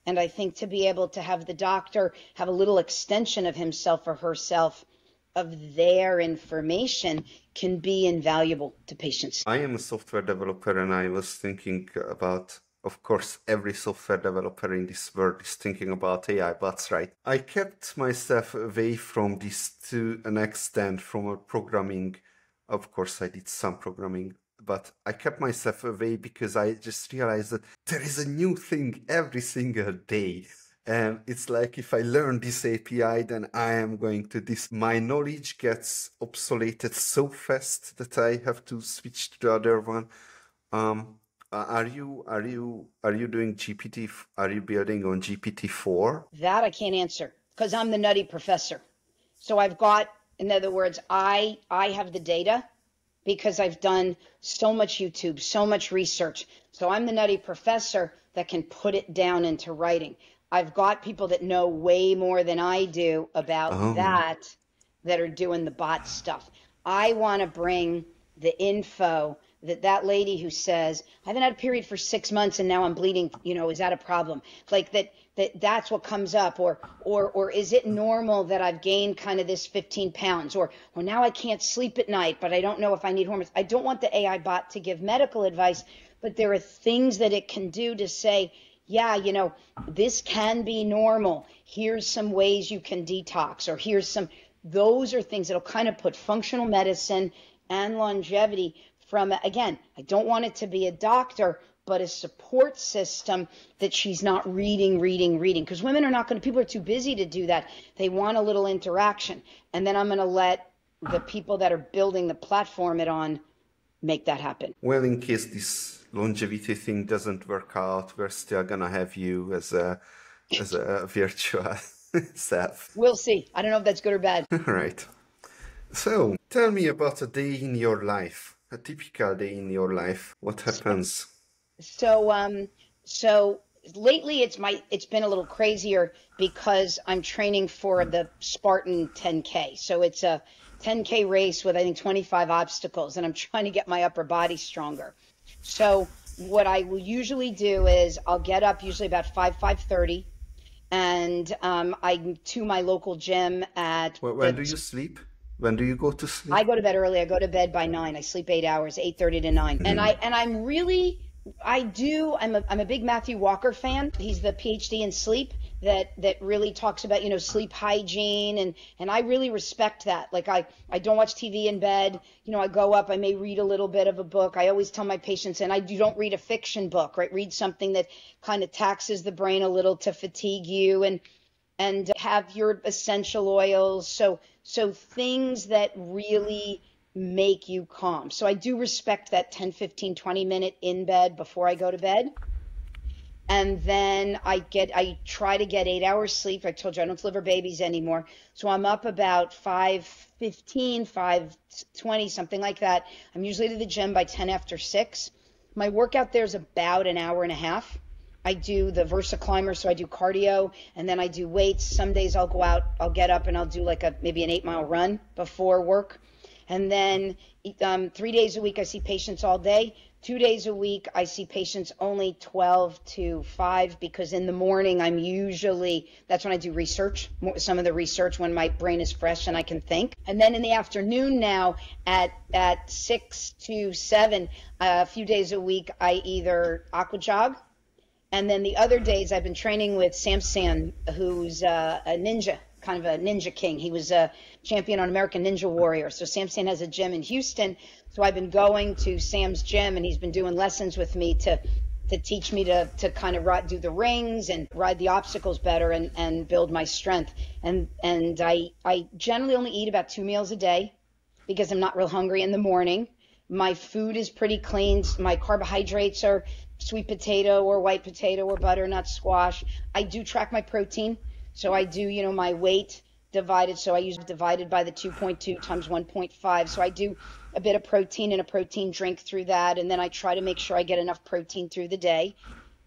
And I think to be able to have the doctor have a little extension of himself or herself of their information can be invaluable to patients. I am a software developer and I was thinking about, of course, every software developer in this world is thinking about AI bots, right? I kept myself away from this to an extent from a programming. Of course, I did some programming, but I kept myself away because I just realized that there is a new thing every single day. And it's like if I learn this API, then I am going to this. My knowledge gets obsoleted so fast that I have to switch to the other one. Um, uh, are you are you are you doing GPT? Are you building on GPT four? That I can't answer because I'm the nutty professor. So I've got, in other words, I I have the data because I've done so much YouTube, so much research. So I'm the nutty professor that can put it down into writing. I've got people that know way more than I do about Oh. that that are doing the bot stuff. I want to bring the info that that lady who says I haven't had a period for six months and now I'm bleeding, you know, is that a problem? Like that that that's what comes up, or or or is it normal that I've gained kind of this 15 pounds, or or now I can't sleep at night, but I don't know if I need hormones. I don't want the AI bot to give medical advice, but there are things that it can do to say. Yeah, you know, this can be normal. Here's some ways you can detox, or here's some those are things that'll kind of put functional medicine and longevity from again i don't want it to be a doctor but a support system that she's not reading reading reading. Because women are not going to people are too busy to do that. They want a little interaction. And then i'm going to let the people that are building the platform it on make that happen. Well, in case this longevity thing doesn't work out, we're still gonna have you as a as a virtual self. we'll see. I don't know if that's good or bad. All right. So, tell me about a day in your life, a typical day in your life. What happens? So um so lately it's my it's been a little crazier because I'm training for the Spartan 10K. So it's a 10K race with, I think, 25 obstacles, and I'm trying to get my upper body stronger. So what I will usually do is I'll get up usually about 5, 5.30, and um, I to my local gym at... When the, do you sleep? When do you go to sleep? I go to bed early. I go to bed by 9. I sleep 8 hours, 8.30 to 9. Mm-hmm. And, I, and I'm really... I do. I'm a, I'm a big Matthew Walker fan. He's the PhD in sleep that that really talks about you know sleep hygiene and and I really respect that. Like I I don't watch TV in bed. You know I go up. I may read a little bit of a book. I always tell my patients, and I you don't read a fiction book, right? Read something that kind of taxes the brain a little to fatigue you and and have your essential oils. So so things that really make you calm. So I do respect that 10, 15, 20 minute in bed before I go to bed and then I get I try to get eight hours sleep. I told you I don't deliver babies anymore, so I'm up about five fifteen, five twenty, something like that. I'm usually to the gym by ten after six. My workout there is about an hour and a half. I do the VersaClimber, so I do cardio and then I do weights. Some days I'll go out, I'll get up and I'll do like a maybe an eight mile run before work. And then um, three days a week I see patients all day two days a week i see patients only 12 to 5 because in the morning i'm usually that's when i do research some of the research when my brain is fresh and i can think and then in the afternoon now at at 6 to 7 uh, a few days a week i either aqua jog and then the other days i've been training with Sam Sann who's uh, a ninja kind of a ninja king. He was a champion on American Ninja Warrior. So Sam has a gym in Houston. So I've been going to Sam's gym and he's been doing lessons with me to to teach me to, to kind of ride, do the rings and ride the obstacles better and, and build my strength. And and I I generally only eat about two meals a day because I'm not real hungry in the morning. My food is pretty clean. My carbohydrates are sweet potato or white potato or butternut squash. I do track my protein. So I do, you know, my weight divided. So I use divided by the 2.2 times 1.5. So I do a bit of protein and a protein drink through that. And then I try to make sure I get enough protein through the day.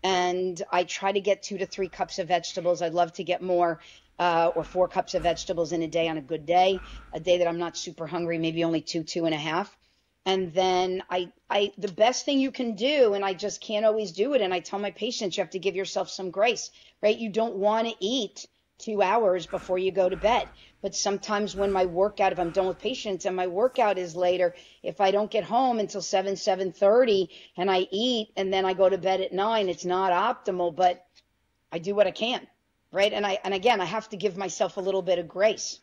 And I try to get two to three cups of vegetables. I'd love to get more. Uh, or four cups of vegetables in a day on a good day. A day that I'm not super hungry, maybe only two, two and a half. And then I, I, the best thing you can do, and I just can't always do it. And I tell my patients, you have to give yourself some grace, right? You don't want to eat two hours before you go to bed. But sometimes when my workout, if I'm done with patients and my workout is later, if I don't get home until seven, seven thirty, and I eat and then I go to bed at nine, it's not optimal. But I do what I can, right? And I and again, I have to give myself a little bit of grace.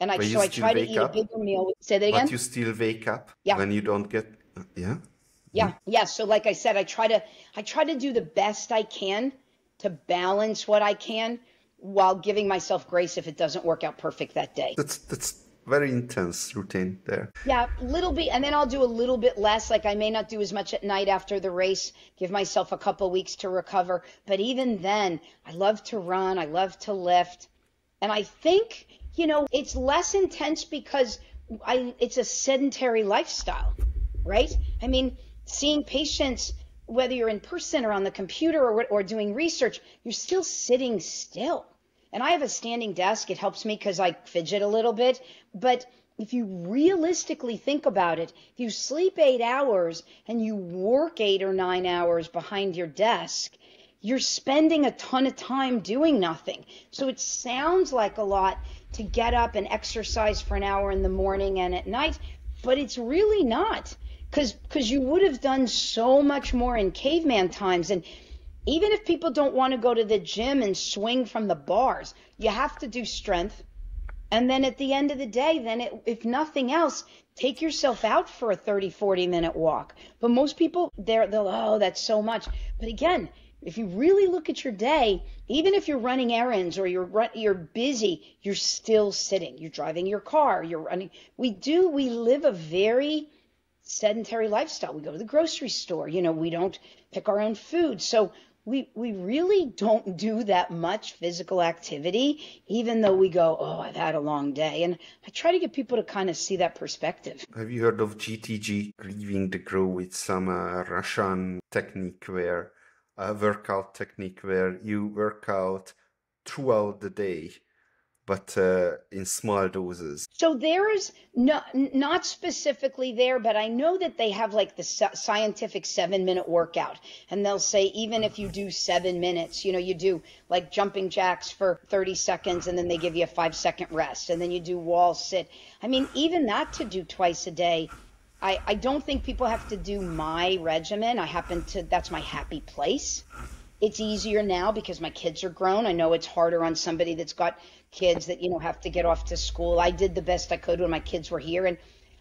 And I so I try to eat up, a bigger meal. Say that again. But you still wake up yeah. when you don't get yeah. Yeah, mm. yeah. So like I said, I try to I try to do the best I can to balance what I can while giving myself grace if it doesn't work out perfect that day. That's that's very intense routine there. Yeah, little bit, and then I'll do a little bit less. Like I may not do as much at night after the race. Give myself a couple weeks to recover. But even then, I love to run. I love to lift, and I think you know it's less intense because I it's a sedentary lifestyle, right? I mean, seeing patients whether you're in person or on the computer or, or doing research, you're still sitting still and I have a standing desk. It helps me because I fidget a little bit. But if you realistically think about it, if you sleep eight hours and you work eight or nine hours behind your desk, you're spending a ton of time doing nothing. So it sounds like a lot to get up and exercise for an hour in the morning and at night, but it's really not. Because because you would have done so much more in caveman times. And even if people don't want to go to the gym and swing from the bars, you have to do strength. And then at the end of the day, then it, if nothing else, take yourself out for a 30, 40 minute walk. But most people, they're, they'll, oh, that's so much. But again, if you really look at your day, even if you're running errands or you're you're busy, you're still sitting. You're driving your car. You're running. We do. We live a very sedentary lifestyle. We go to the grocery store. You know, we don't pick our own food. So we we really don't do that much physical activity even though we go oh i've had a long day and i try to get people to kind of see that perspective have you heard of gtg greasing the groove with some uh, russian technique where a workout technique where you work out throughout the day but uh, in small doses. So there is not not specifically there, but I know that they have like the scientific seven minute workout, and they'll say even if you do seven minutes, you know, you do like jumping jacks for 30 seconds, and then they give you a five second rest, and then you do wall sit. I mean, even that to do twice a day. I, I don't think people have to do my regimen. I happen to, that's my happy place. It's easier now because my kids are grown. I know it's harder on somebody that's got kids that you know have to get off to school. I did the best I could when my kids were here, and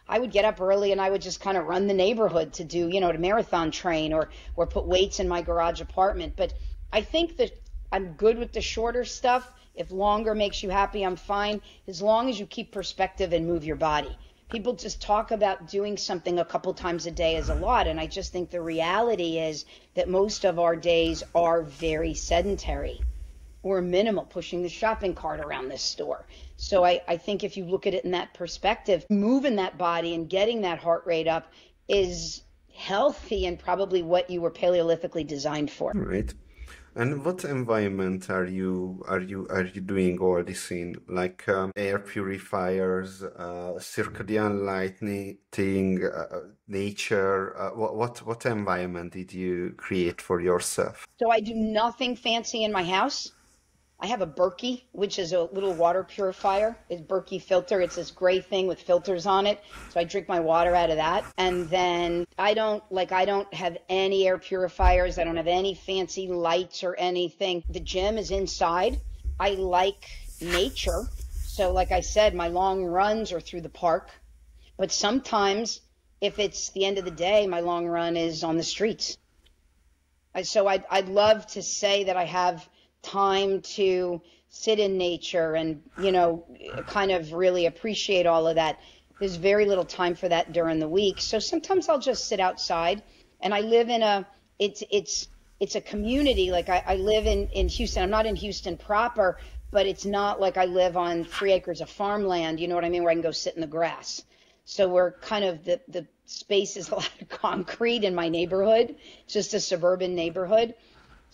I would get up early and I would just kind of run the neighborhood to do you know to marathon train or or put weights in my garage apartment. But I think that I'm good with the shorter stuff. If longer makes you happy, I'm fine as long as you keep perspective and move your body. People just talk about doing something a couple times a day is a lot. And I just think the reality is that most of our days are very sedentary or minimal pushing the shopping cart around this store. So I, I think if you look at it in that perspective, moving that body and getting that heart rate up is healthy and probably what you were paleolithically designed for. Right. And what environment are you are you are you doing all this in? Like um, air purifiers, uh, circadian lighting, uh, nature. Uh, what what what environment did you create for yourself? So I do nothing fancy in my house. I have a Berkey, which is a little water purifier. It's Berkey filter. It's this gray thing with filters on it. So I drink my water out of that. And then I don't like I don't have any air purifiers. I don't have any fancy lights or anything. The gym is inside. I like nature. So like I said, my long runs are through the park. But sometimes if it's the end of the day, my long run is on the streets. So I'd, I'd love to say that I have time to sit in nature and, you know, kind of really appreciate all of that. There's very little time for that during the week. So sometimes I'll just sit outside and I live in a, it's, it's, it's a community. Like I, I live in, in Houston. I'm not in Houston proper, but it's not like I live on three acres of farmland. You know what I mean? Where I can go sit in the grass. So we're kind of the, the space is a lot of concrete in my neighborhood. It's just a suburban neighborhood.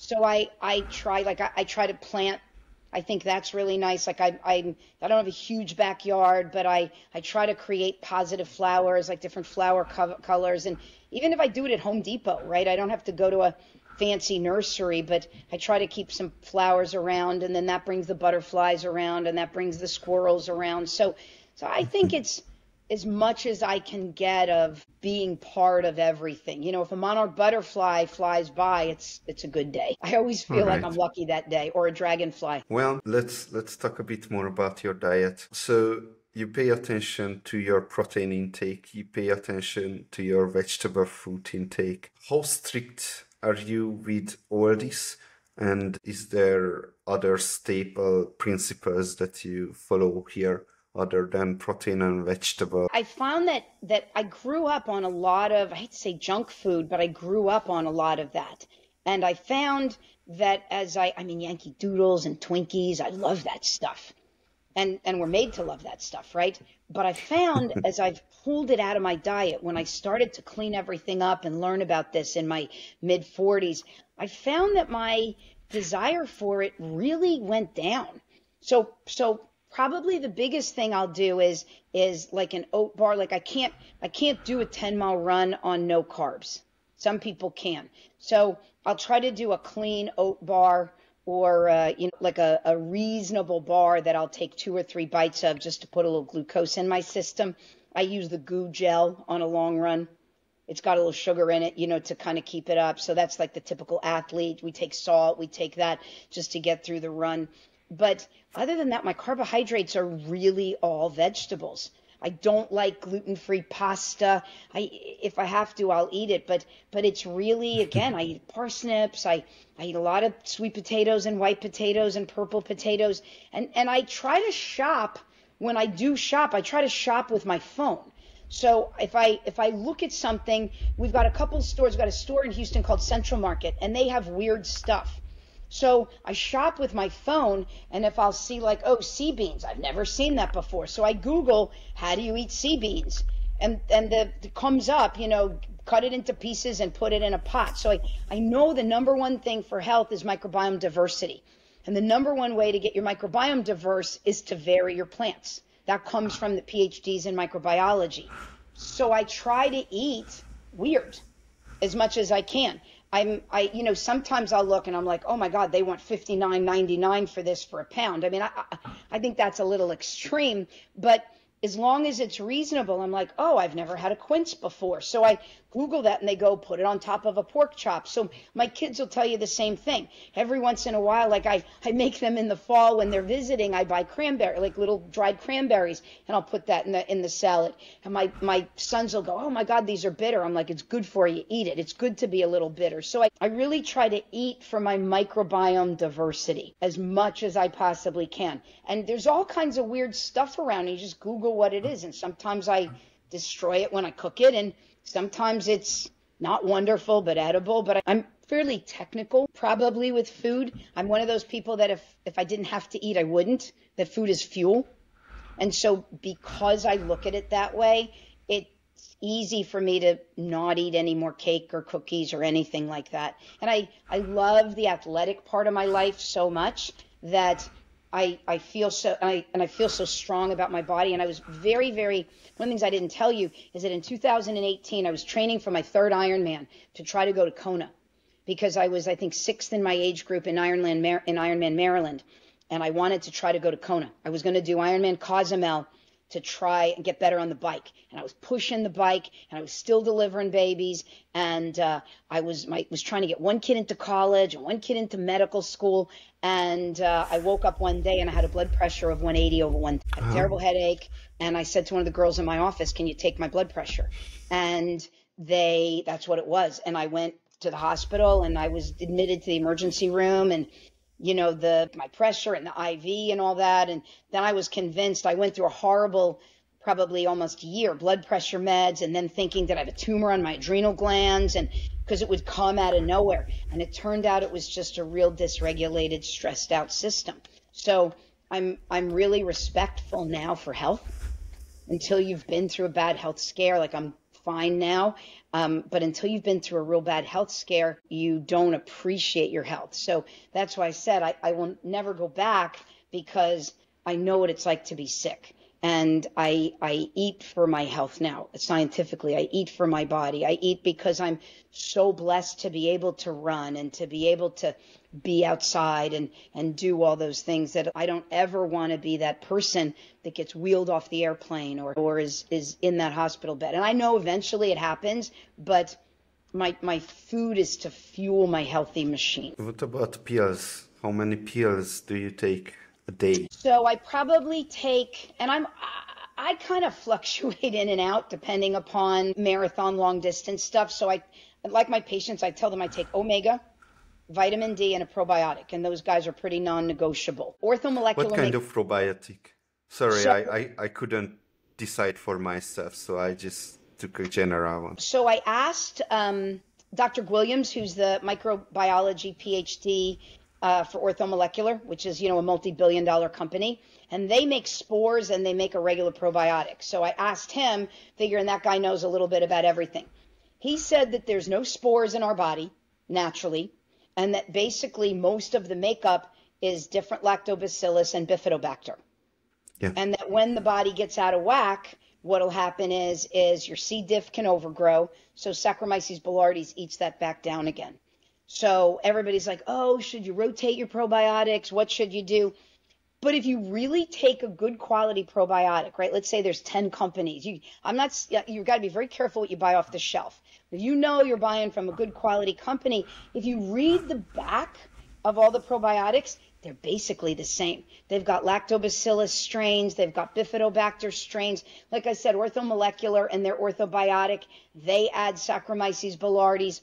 So I I try like I, I try to plant. I think that's really nice. Like I I I don't have a huge backyard, but I I try to create positive flowers, like different flower co- colors, and even if I do it at Home Depot, right? I don't have to go to a fancy nursery, but I try to keep some flowers around, and then that brings the butterflies around, and that brings the squirrels around. So so I think it's as much as I can get of being part of everything. You know, if a monarch butterfly flies by, it's it's a good day. I always feel right. like I'm lucky that day, or a dragonfly. Well, let's let's talk a bit more about your diet. So you pay attention to your protein intake, you pay attention to your vegetable fruit intake. How strict are you with all this? And is there other staple principles that you follow here? Other than protein and vegetable. I found that that I grew up on a lot of I hate to say junk food, but I grew up on a lot of that. And I found that as I I mean Yankee Doodles and Twinkies, I love that stuff. And and we're made to love that stuff, right? But I found as I've pulled it out of my diet when I started to clean everything up and learn about this in my mid 40s, I found that my desire for it really went down. So so probably the biggest thing I'll do is is like an oat bar. Like I can't I can't do a 10 mile run on no carbs. Some people can. So I'll try to do a clean oat bar or uh, you know like a, a reasonable bar that I'll take two or three bites of just to put a little glucose in my system. I use the GU gel on a long run. It's got a little sugar in it, you know, to kind of keep it up. So that's like the typical athlete. We take salt, we take that just to get through the run. But other than that, my carbohydrates are really all vegetables. I don't like gluten-free pasta. I if I have to, I'll eat it, but but it's really again, I eat parsnips, I I eat a lot of sweet potatoes and white potatoes and purple potatoes and and I try to shop when I do shop, I try to shop with my phone. So if I if I look at something, we've got a couple stores, we've got a store in Houston called Central Market and they have weird stuff. So I shop with my phone, and if I'll see like, oh, sea beans, I've never seen that before. So I Google, how do you eat sea beans? And and the it comes up, you know, cut it into pieces and put it in a pot. So I, I know the number one thing for health is microbiome diversity. And the number one way to get your microbiome diverse is to vary your plants. That comes from the PhDs in microbiology. So I try to eat weird as much as I can. I'm I you know sometimes I'll look and I'm like, oh my God, they want fifty nine ninety nine for this for a pound. I mean, I I think that's a little extreme, but as long as it's reasonable, I'm like, oh, I've never had a quince before. So I Google that and they go put it on top of a pork chop. So my kids will tell you the same thing. Every once in a while, like I, I make them in the fall when they're visiting, I buy cranberry, like little dried cranberries, and I'll put that in the in the salad. And my my sons will go, oh my God, these are bitter. I'm like, it's good for you. Eat it. It's good to be a little bitter. So I, I really try to eat for my microbiome diversity as much as I possibly can. And there's all kinds of weird stuff around. You just Google what it is, and sometimes I destroy it when I cook it, and Sometimes it's not wonderful, but edible. But I'm fairly technical, probably with food. I'm one of those people that if, if I didn't have to eat, I wouldn't, that food is fuel. And so because I look at it that way, it's easy for me to not eat any more cake or cookies or anything like that. And I, I love the athletic part of my life so much that I, I feel so I, and I feel so strong about my body. And I was very, very one of the things I didn't tell you is that in 2018 I was training for my third Ironman to try to go to Kona because I was I think sixth in my age group in in Ironman Maryland, and I wanted to try to go to Kona. I was going to do Ironman Cozumel to try and get better on the bike. And I was pushing the bike, and I was still delivering babies, and uh, I was my, was trying to get one kid into college and one kid into medical school. And uh, I woke up one day and I had a blood pressure of 180 over one. A uh-huh. terrible headache, and I said to one of the girls in my office, "Can you take my blood pressure?" And they that's what it was. And I went to the hospital, and I was admitted to the emergency room, and you know, the my pressure and the IV and all that. And then I was convinced I went through a horrible, probably almost year, blood pressure meds, and then thinking that I have a tumor on my adrenal glands and because it would come out of nowhere. And it turned out it was just a real dysregulated, stressed out system. So I'm I'm really respectful now for health until you've been through a bad health scare. Like I'm fine now. Um, but until you've been through a real bad health scare, you don't appreciate your health. So that's why I said I, I will never go back because I know what it's like to be sick and I I eat for my health now. Scientifically, I eat for my body. I eat because I'm so blessed to be able to run and to be able to be outside and and do all those things that I don't ever want to be that person that gets wheeled off the airplane or or is is in that hospital bed. And I know eventually it happens, but my my food is to fuel my healthy machine. What about pills? How many pills do you take? A day? So I probably take, and I'm, I kind of fluctuate in and out depending upon marathon, long distance stuff. So I, like my patients, I tell them I take omega, vitamin D, and a probiotic, and those guys are pretty non-negotiable. Orthomolecular. What kind of probiotic? Sorry, so, I, I, I couldn't decide for myself, so I just took a general one. So I asked um, Dr. Williams, who's the microbiology PhD uh, for Orthomolecular, which is, you know, a multi-billion dollar company. And they make spores and they make a regular probiotic. So I asked him, figuring that guy knows a little bit about everything. He said that there's no spores in our body naturally, and that basically most of the makeup is different lactobacillus and bifidobacter. Yeah. And that when the body gets out of whack, what'll happen is is your C. diff can overgrow, so Saccharomyces boulardii eats that back down again. So everybody's like, oh, should you rotate your probiotics? What should you do? But if you really take a good quality probiotic, right? Let's say there's 10 companies. You, I'm not, you've got to be very careful what you buy off the shelf. If you know you're buying from a good quality company, if you read the back of all the probiotics, they're basically the same. They've got lactobacillus strains, they've got bifidobacter strains. Like I said, orthomolecular and they're orthobiotic. They add Saccharomyces boulardii.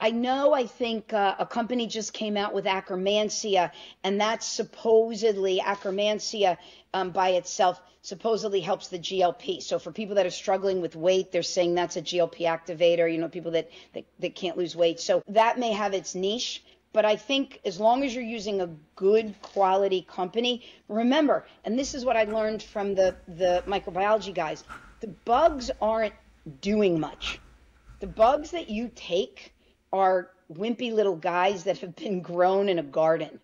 I know, I think uh, a company just came out with Akkermansia, and that's supposedly Akkermansia um, by itself supposedly helps the GLP. So for people that are struggling with weight, they're saying that's a GLP activator, you know, people that, that, that can't lose weight. So that may have its niche. But I think as long as you're using a good quality company, remember, and this is what I learned from the, the microbiology guys, the bugs aren't doing much. The bugs that you take are wimpy little guys that have been grown in a garden.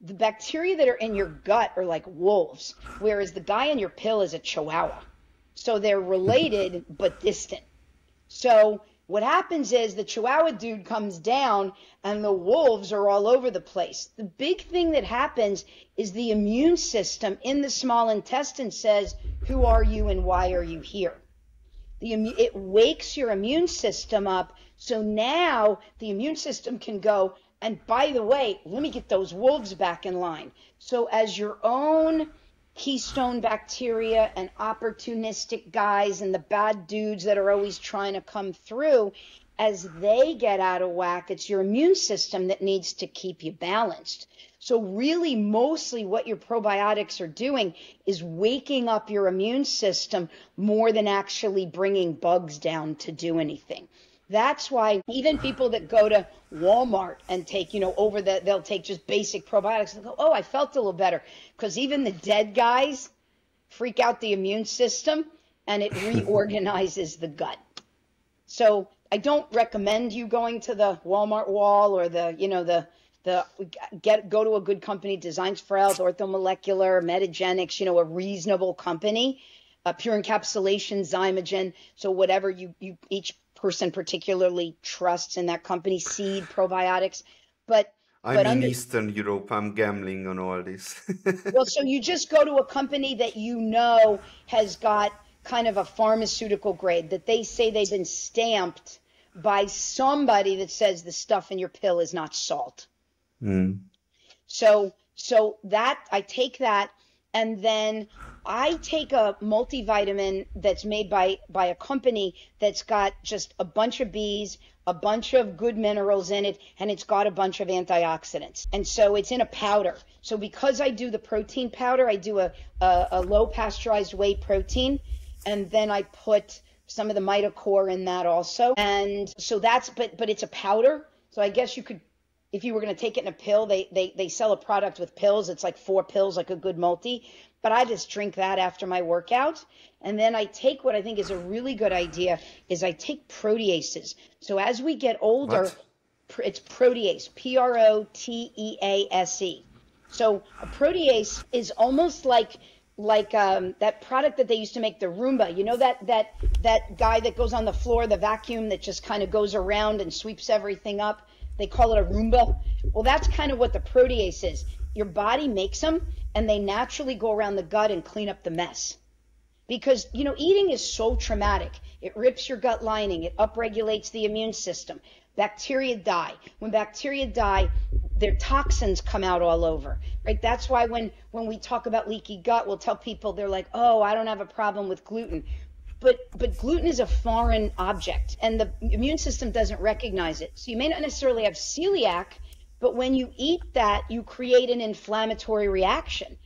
the bacteria that are in your gut are like wolves, whereas the guy in your pill is a chihuahua. So they're related but distant. So what happens is the chihuahua dude comes down and the wolves are all over the place. The big thing that happens is the immune system in the small intestine says, Who are you and why are you here? The, it wakes your immune system up. So now the immune system can go, and by the way, let me get those wolves back in line. So as your own keystone bacteria and opportunistic guys and the bad dudes that are always trying to come through, as they get out of whack, it's your immune system that needs to keep you balanced. So, really, mostly what your probiotics are doing is waking up your immune system more than actually bringing bugs down to do anything. That's why even people that go to Walmart and take, you know, over the, they'll take just basic probiotics and go, oh, I felt a little better. Because even the dead guys freak out the immune system and it reorganizes the gut. So I don't recommend you going to the Walmart wall or the, you know, the, the get go to a good company, Designs for Health, Orthomolecular, Metagenics, you know, a reasonable company, uh, Pure Encapsulation, Xymogen. So whatever you you each person particularly trusts in that company, Seed Probiotics. But I'm but in under, Eastern Europe. I'm gambling on all this. well, so you just go to a company that you know has got kind of a pharmaceutical grade that they say they've been stamped by somebody that says the stuff in your pill is not salt. Mm. So so that I take that and then I take a multivitamin that's made by by a company that's got just a bunch of bees, a bunch of good minerals in it, and it's got a bunch of antioxidants. And so it's in a powder. So because I do the protein powder, I do a, a, a low pasteurized whey protein, and then I put some of the MitoCore in that also. And so that's but but it's a powder. So I guess you could if you were going to take it in a pill, they, they, they sell a product with pills. It's like four pills, like a good multi. But I just drink that after my workout. And then I take what I think is a really good idea is I take proteases. So as we get older, What? it's protease, P R O T E A S E. So a protease is almost like like um, that product that they used to make the Roomba. You know that that that guy that goes on the floor, the vacuum that just kind of goes around and sweeps everything up. They call it a Roomba. Well, that's kind of what the protease is. Your body makes them, and they naturally go around the gut and clean up the mess. Because you know eating is so traumatic. It rips your gut lining. It upregulates the immune system. Bacteria die. When bacteria die their toxins come out all over right? That's why when when we talk about leaky gut we'll tell people they're like oh i don't have a problem with gluten but but gluten is a foreign object and the immune system doesn't recognize it so you may not necessarily have celiac but when you eat that you create an inflammatory reaction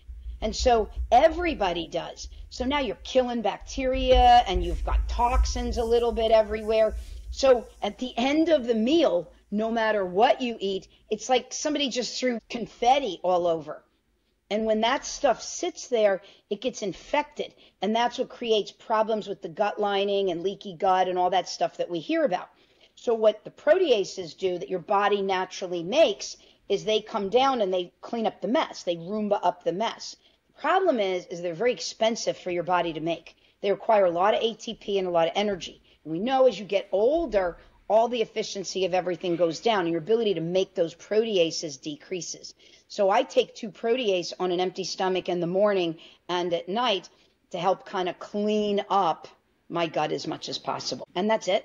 and so everybody does. So now you're killing bacteria and you've got toxins a little bit everywhere. So at the end of the meal, no matter what you eat, it's like somebody just threw confetti all over. And when that stuff sits there, it gets infected. And that's what creates problems with the gut lining and leaky gut and all that stuff that we hear about. So what the proteases do that your body naturally makes is they come down and they clean up the mess. They Roomba up the mess. The problem is, is they're very expensive for your body to make. They require a lot of ATP and a lot of energy. And we know as you get older, all the efficiency of everything goes down and your ability to make those proteases decreases. So I take two protease on an empty stomach in the morning and at night to help kind of clean up my gut as much as possible. And that's it.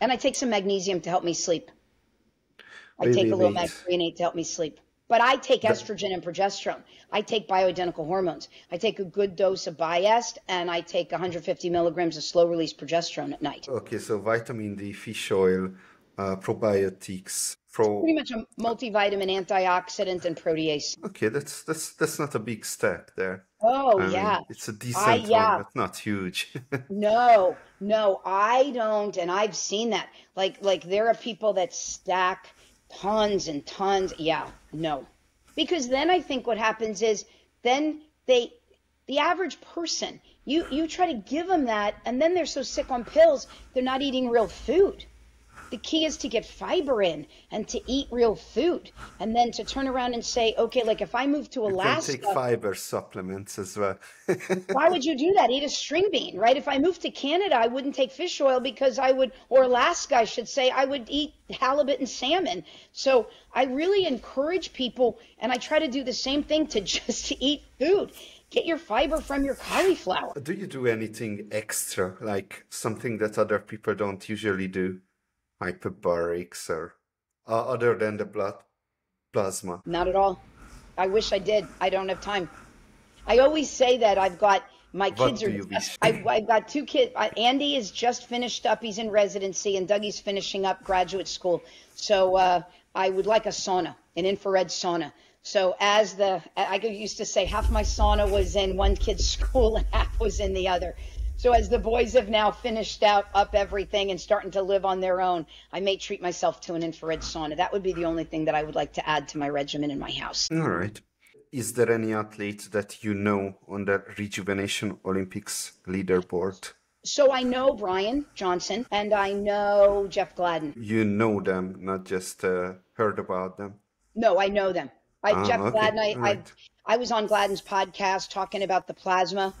And I take some magnesium to help me sleep. I Wait, take wait, a little wait. magthreonate to help me sleep. But I take estrogen and progesterone. I take bioidentical hormones. I take a good dose of Biest and I take 150 milligrams of slow release progesterone at night. Okay, so vitamin D, fish oil, uh, probiotics. Pro. Pretty much a multivitamin, antioxidant, and protease. Okay, that's that's that's not a big step there. Oh I mean, yeah. it's a decent I yeah. one, but not huge. No, no, I don't, and I've seen that. Like, like there are people that stack tons and tons. Yeah, no, because then I think what happens is then they, the average person, you you try to give them that, and then they're so sick on pills, they're not eating real food. The key is to get fiber in and to eat real food, and then to turn around and say, okay, like if I move to Alaska, you can take fiber supplements as well. why would you do that? Eat a string bean, right? If I moved to Canada, I wouldn't take fish oil because I would, or Alaska, I should say, I would eat halibut and salmon. So I really encourage people, and I try to do the same thing to just eat food. Get your fiber from your cauliflower. Do you do anything extra, like something that other people don't usually do? Hyperbarics or uh, other than the blood plasma? Not at all. I wish I did. I don't have time. I always say that I've got my What kids do are. you wish? I, I've got two kids. Uh, Andy is just finished up. He's in residency, and Dougie's finishing up graduate school. So uh, I would like a sauna, an infrared sauna. So as the I used to say, half my sauna was in one kid's school and half was in the other. So as the boys have now finished out up everything and starting to live on their own, I may treat myself to an infrared sauna. That would be the only thing that I would like to add to my regimen in my house. All right. Is there any athlete that you know on the Rejuvenation Olympics leaderboard? So I know Bryan Johnson and I know Jeff Gladden. You know them, not just uh, heard about them. No, I know them. I, Ah, Jeff okay. Gladden, I, Right. I, I was on Gladden's podcast talking about the plasma,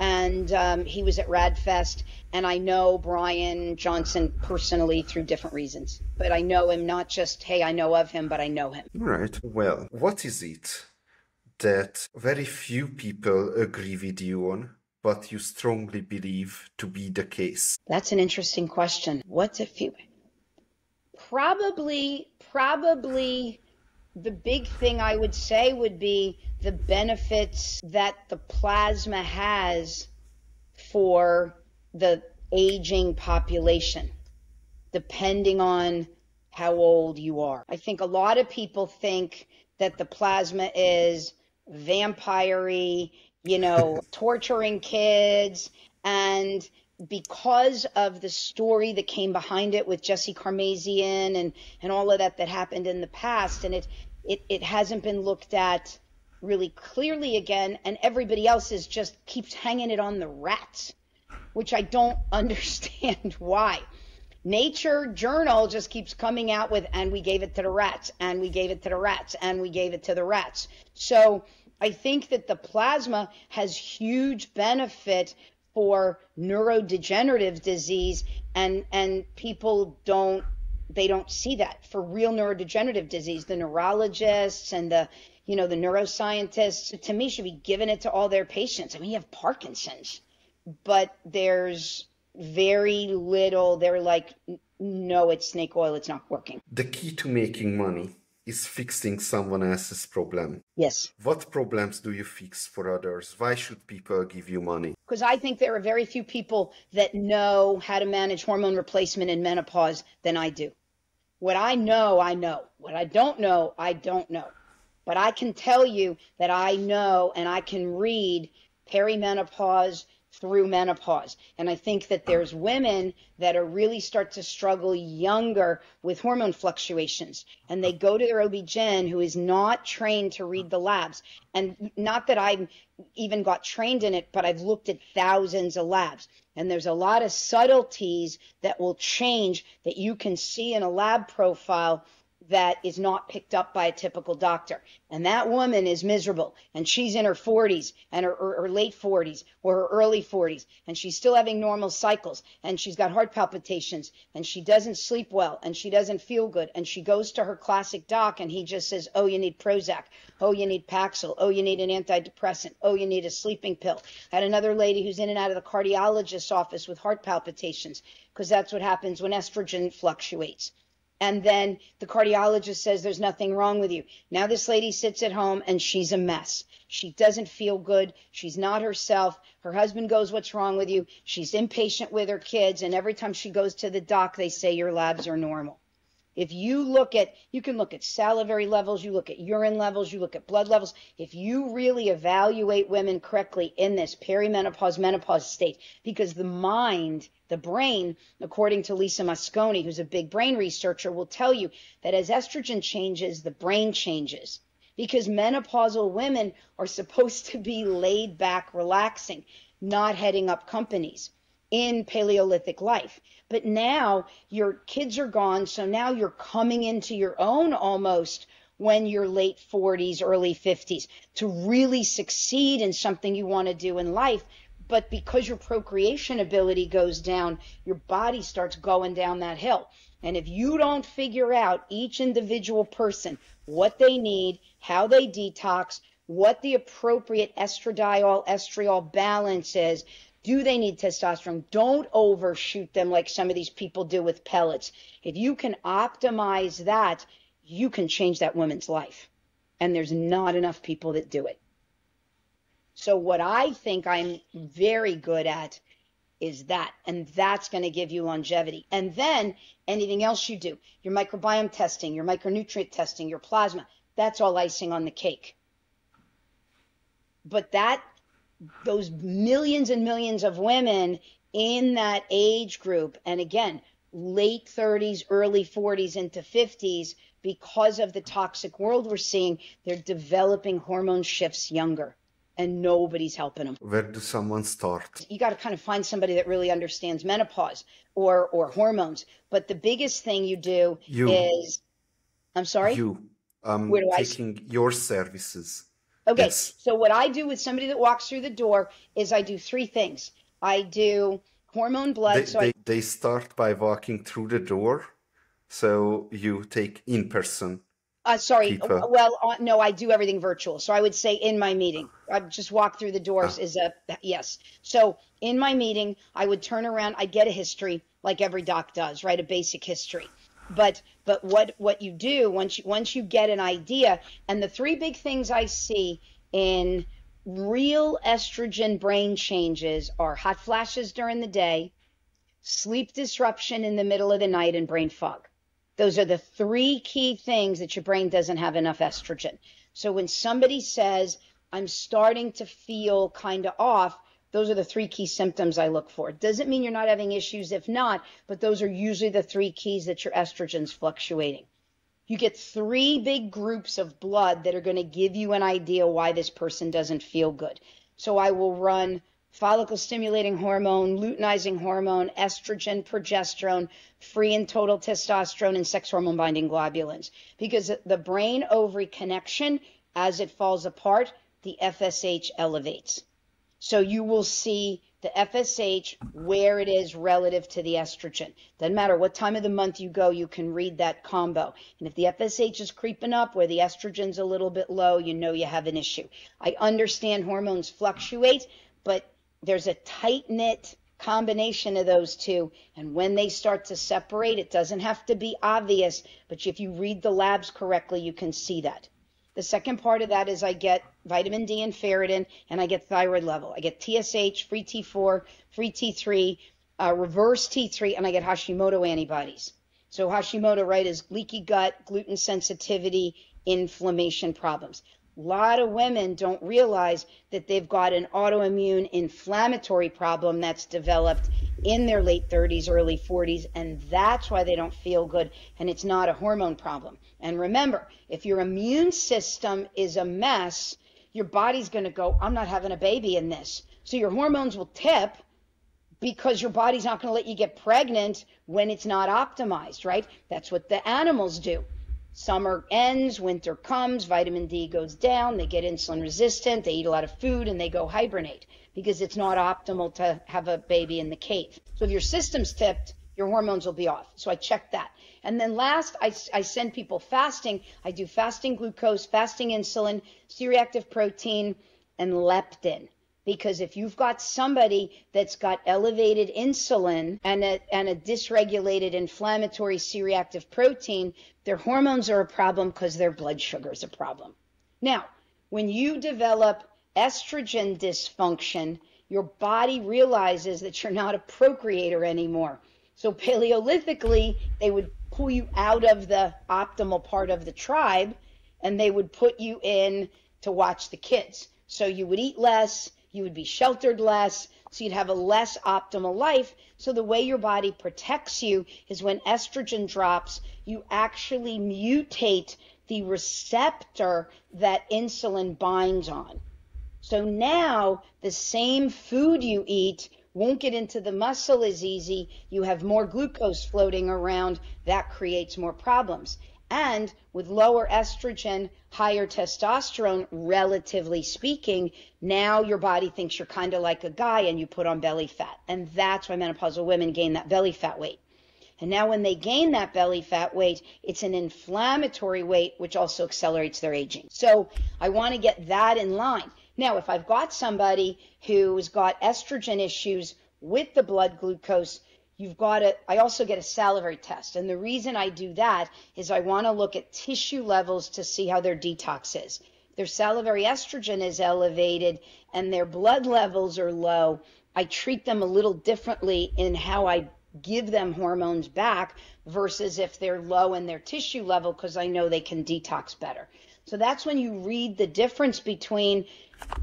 and um, he was at RAADfest, and I know Bryan Johnson personally through different reasons. But I know him not just, hey, I know of him, but I know him. Right. Well, what is it that very few people agree with you on, but you strongly believe to be the case? That's an interesting question. What's if you probably probably the big thing I would say would be the benefits that the plasma has for the aging population, depending on how old you are. I think a lot of people think that the plasma is vampire you know, torturing kids. And because of the story that came behind it with Jesse Karmazin and, and all of that that happened in the past, and it, it, it hasn't been looked at really clearly again, and everybody else is just keeps hanging it on the rats, which I don't understand why. Nature Journal just keeps coming out with, and we gave it to the rats, and we gave it to the rats, and we gave it to the rats. So I think that the plasma has huge benefit for neurodegenerative disease, and and people don't they don't see that for real neurodegenerative disease. The neurologists and the you know the neuroscientists to me should be giving it to all their patients. I mean, you have Parkinson's, but there's very little. They're like, no, it's snake oil. It's not working. The key to making money is fixing someone else's problem. Yes. What problems do you fix for others? Why should people give you money? because I think there are very few people that know how to manage hormone replacement in menopause than I do. What I know, I know. What I don't know, I don't know. But I can tell you that I know and I can read perimenopause through menopause. And I think that there's women that are really start to struggle younger with hormone fluctuations. And they go to their OB-GYN who is not trained to read the labs. And not that I even got trained in it, but I've looked at thousands of labs. And there's a lot of subtleties that will change that you can see in a lab profile that is not picked up by a typical doctor. And that woman is miserable and she's in her 40s and her, or, or late 40s or her early 40s and she's still having normal cycles and she's got heart palpitations and she doesn't sleep well and she doesn't feel good and she goes to her classic doc and he just says, "Oh, you need Prozac. Oh, you need Paxil. Oh, you need an antidepressant. Oh, you need a sleeping pill." I had another lady who's in and out of the cardiologist's office with heart palpitations because that's what happens when estrogen fluctuates and then the cardiologist says there's nothing wrong with you. Now this lady sits at home and she's a mess. She doesn't feel good. She's not herself. Her husband goes, What's wrong with you? She's impatient with her kids. And every time she goes to the doc, they say your labs are normal. If you look at, you can look at salivary levels, you look at urine levels, you look at blood levels. If you really evaluate women correctly in this perimenopause, menopause state, because the mind, the brain, according to Lisa Mosconi, who's a big brain researcher, will tell you that as estrogen changes, the brain changes. Because menopausal women are supposed to be laid back, relaxing, not heading up companies. In Paleolithic life. But now your kids are gone, so now you're coming into your own almost when you're late 40s, early 50s to really succeed in something you want to do in life. But because your procreation ability goes down, your body starts going down that hill. And if you don't figure out each individual person, what they need, how they detox, what the appropriate estradiol estriol balance is, do they need testosterone? Don't overshoot them like some of these people do with pellets. If you can optimize that, you can change that woman's life. And there's not enough people that do it. So, what I think I'm very good at is that. And that's going to give you longevity. And then anything else you do, your microbiome testing, your micronutrient testing, your plasma, that's all icing on the cake. But that, those millions and millions of women in that age group, and again, late 30s, early 40s into 50s, because of the toxic world we're seeing, they're developing hormone shifts younger and nobody's helping them. Where does someone start? You got to kind of find somebody that really understands menopause or or hormones. But the biggest thing you do you, is, I'm sorry. You, um, Where do taking I... your services. Okay, yes. so what I do with somebody that walks through the door is I do three things. I do hormone blood. They, so they, I... they start by walking through the door. So you take in person uh, sorry. Well, uh, no, I do everything virtual. So I would say in my meeting, I just walk through the doors ah. is a yes. So in my meeting, I would turn around. I get a history like every doc does, right? A basic history. But but what what you do once you once you get an idea, and the three big things I see in real estrogen brain changes are hot flashes during the day, sleep disruption in the middle of the night, and brain fog. Those are the three key things that your brain doesn't have enough estrogen. So when somebody says, I'm starting to feel kind of off, those are the three key symptoms I look for. Doesn't mean you're not having issues if not, but those are usually the three keys that your estrogen's fluctuating. You get three big groups of blood that are going to give you an idea why this person doesn't feel good. So I will run follicle stimulating hormone, luteinizing hormone, estrogen, progesterone, free and total testosterone, and sex hormone binding globulins. Because the brain ovary connection, as it falls apart, the FSH elevates. So you will see the FSH where it is relative to the estrogen. Doesn't matter what time of the month you go, you can read that combo. And if the FSH is creeping up where the estrogen's a little bit low, you know you have an issue. I understand hormones fluctuate, but there's a tight knit combination of those two. And when they start to separate, it doesn't have to be obvious, but if you read the labs correctly, you can see that. The second part of that is I get vitamin D and ferritin, and I get thyroid level. I get TSH, free T4, free T3, uh, reverse T3, and I get Hashimoto antibodies. So Hashimoto, right, is leaky gut, gluten sensitivity, inflammation problems. A lot of women don't realize that they've got an autoimmune inflammatory problem that's developed in their late 30s, early 40s, and that's why they don't feel good. And it's not a hormone problem. And remember, if your immune system is a mess, your body's going to go, I'm not having a baby in this. So your hormones will tip because your body's not going to let you get pregnant when it's not optimized, right? That's what the animals do. Summer ends, winter comes, vitamin D goes down, they get insulin resistant, they eat a lot of food, and they go hibernate because it's not optimal to have a baby in the cave. So if your system's tipped, your hormones will be off. So I check that. And then last, I, I send people fasting. I do fasting glucose, fasting insulin, C-reactive protein, and leptin because if you've got somebody that's got elevated insulin and a, and a dysregulated inflammatory C-reactive protein, their hormones are a problem because their blood sugar is a problem. Now, when you develop estrogen dysfunction, your body realizes that you're not a procreator anymore. So paleolithically, they would pull you out of the optimal part of the tribe and they would put you in to watch the kids. So you would eat less, you would be sheltered less, so you'd have a less optimal life. So the way your body protects you is when estrogen drops, you actually mutate the receptor that insulin binds on. So now the same food you eat won't get into the muscle as easy. You have more glucose floating around. That creates more problems. And with lower estrogen, higher testosterone, relatively speaking, now your body thinks you're kind of like a guy and you put on belly fat. And that's why menopausal women gain that belly fat weight. And now when they gain that belly fat weight, it's an inflammatory weight, which also accelerates their aging. So I want to get that in line. Now, if I've got somebody who's got estrogen issues with the blood glucose, you've got to, I also get a salivary test. And the reason I do that is I want to look at tissue levels to see how their detox is. Their salivary estrogen is elevated and their blood levels are low. I treat them a little differently in how I give them hormones back versus if they're low in their tissue level because I know they can detox better. So that's when you read the difference between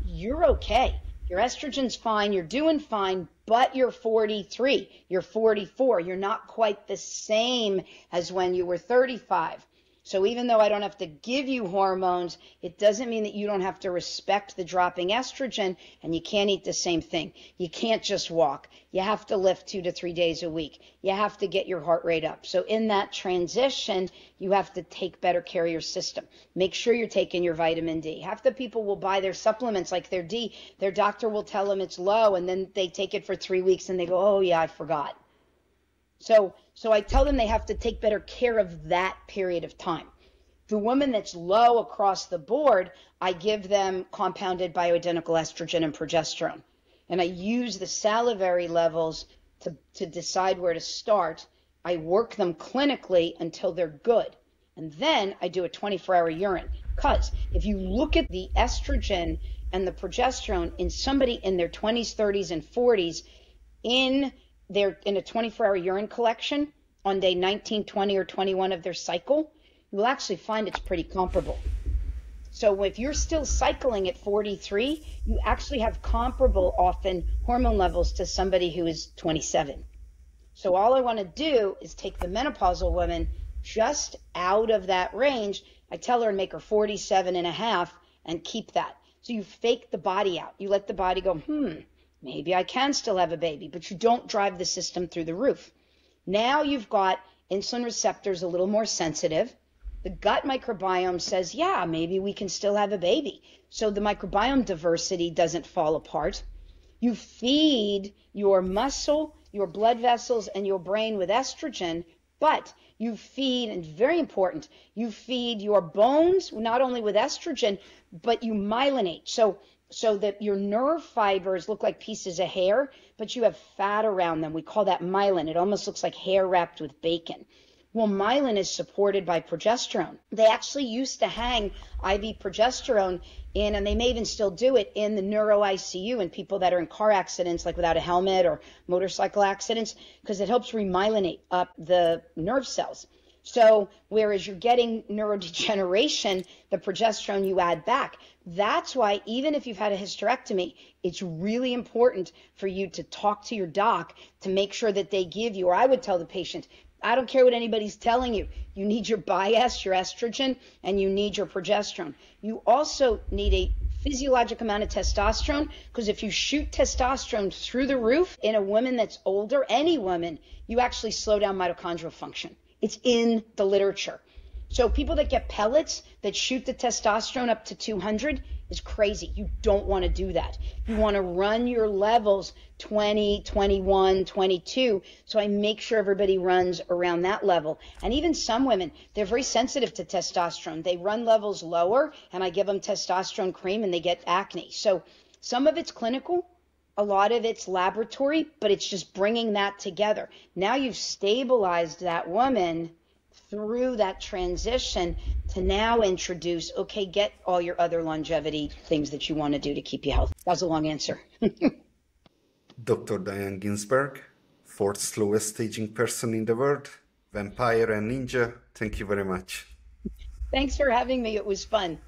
you're okay. Your estrogen's fine, you're doing fine, but you're 43, you're 44, you're not quite the same as when you were 35. So even though I don't have to give you hormones, it doesn't mean that you don't have to respect the dropping estrogen and you can't eat the same thing. You can't just walk. You have to lift two to three days a week. You have to get your heart rate up. So in that transition, you have to take better care of your system. Make sure you're taking your vitamin D. Half the people will buy their supplements like their D. Their doctor will tell them it's low and then they take it for three weeks and they go, oh yeah, I forgot. So, so I tell them they have to take better care of that period of time. The woman that's low across the board, I give them compounded bioidentical estrogen and progesterone. And I use the salivary levels to, to decide where to start. I work them clinically until they're good. And then I do a 24 hour urine. Because if you look at the estrogen and the progesterone in somebody in their 20s, 30s, and 40s, in they're in a 24 hour urine collection on day 19, 20, or 21 of their cycle, you will actually find it's pretty comparable. So if you're still cycling at 43, you actually have comparable often hormone levels to somebody who is 27. So all I want to do is take the menopausal woman just out of that range. I tell her and make her 47 and a half and keep that. So you fake the body out. You let the body go, hmm, Maybe I can still have a baby, but you don't drive the system through the roof. Now you've got insulin receptors a little more sensitive. The gut microbiome says, yeah, maybe we can still have a baby. So the microbiome diversity doesn't fall apart. You feed your muscle, your blood vessels, and your brain with estrogen, but you feed, and very important, you feed your bones not only with estrogen, but you myelinate. So so that your nerve fibers look like pieces of hair, but you have fat around them. We call that myelin. It almost looks like hair wrapped with bacon. Well, myelin is supported by progesterone. They actually used to hang IV progesterone in, and they may even still do it in the neuro ICU in people that are in car accidents, like without a helmet or motorcycle accidents, because it helps remyelinate up the nerve cells. So whereas you're getting neurodegeneration, the progesterone you add back. That's why even if you've had a hysterectomy, it's really important for you to talk to your doc to make sure that they give you, or I would tell the patient, I don't care what anybody's telling you. You need your bias, your estrogen, and you need your progesterone. You also need a physiologic amount of testosterone because if you shoot testosterone through the roof in a woman that's older, any woman, you actually slow down mitochondrial function. It's in the literature. So people that get pellets that shoot the testosterone up to 200 is crazy. You don't want to do that. You want to run your levels 20, 21, 22. So I make sure everybody runs around that level. And even some women, they're very sensitive to testosterone. They run levels lower and I give them testosterone cream and they get acne. So some of it's clinical, a lot of it's laboratory, but it's just bringing that together. Now you've stabilized that woman through that transition to now introduce, okay, get all your other longevity things that you want to do to keep you healthy. That was a long answer. Dr. Dian Ginsberg, fourth slowest staging person in the world, vampire and ninja, thank you very much. Thanks for having me. It was fun.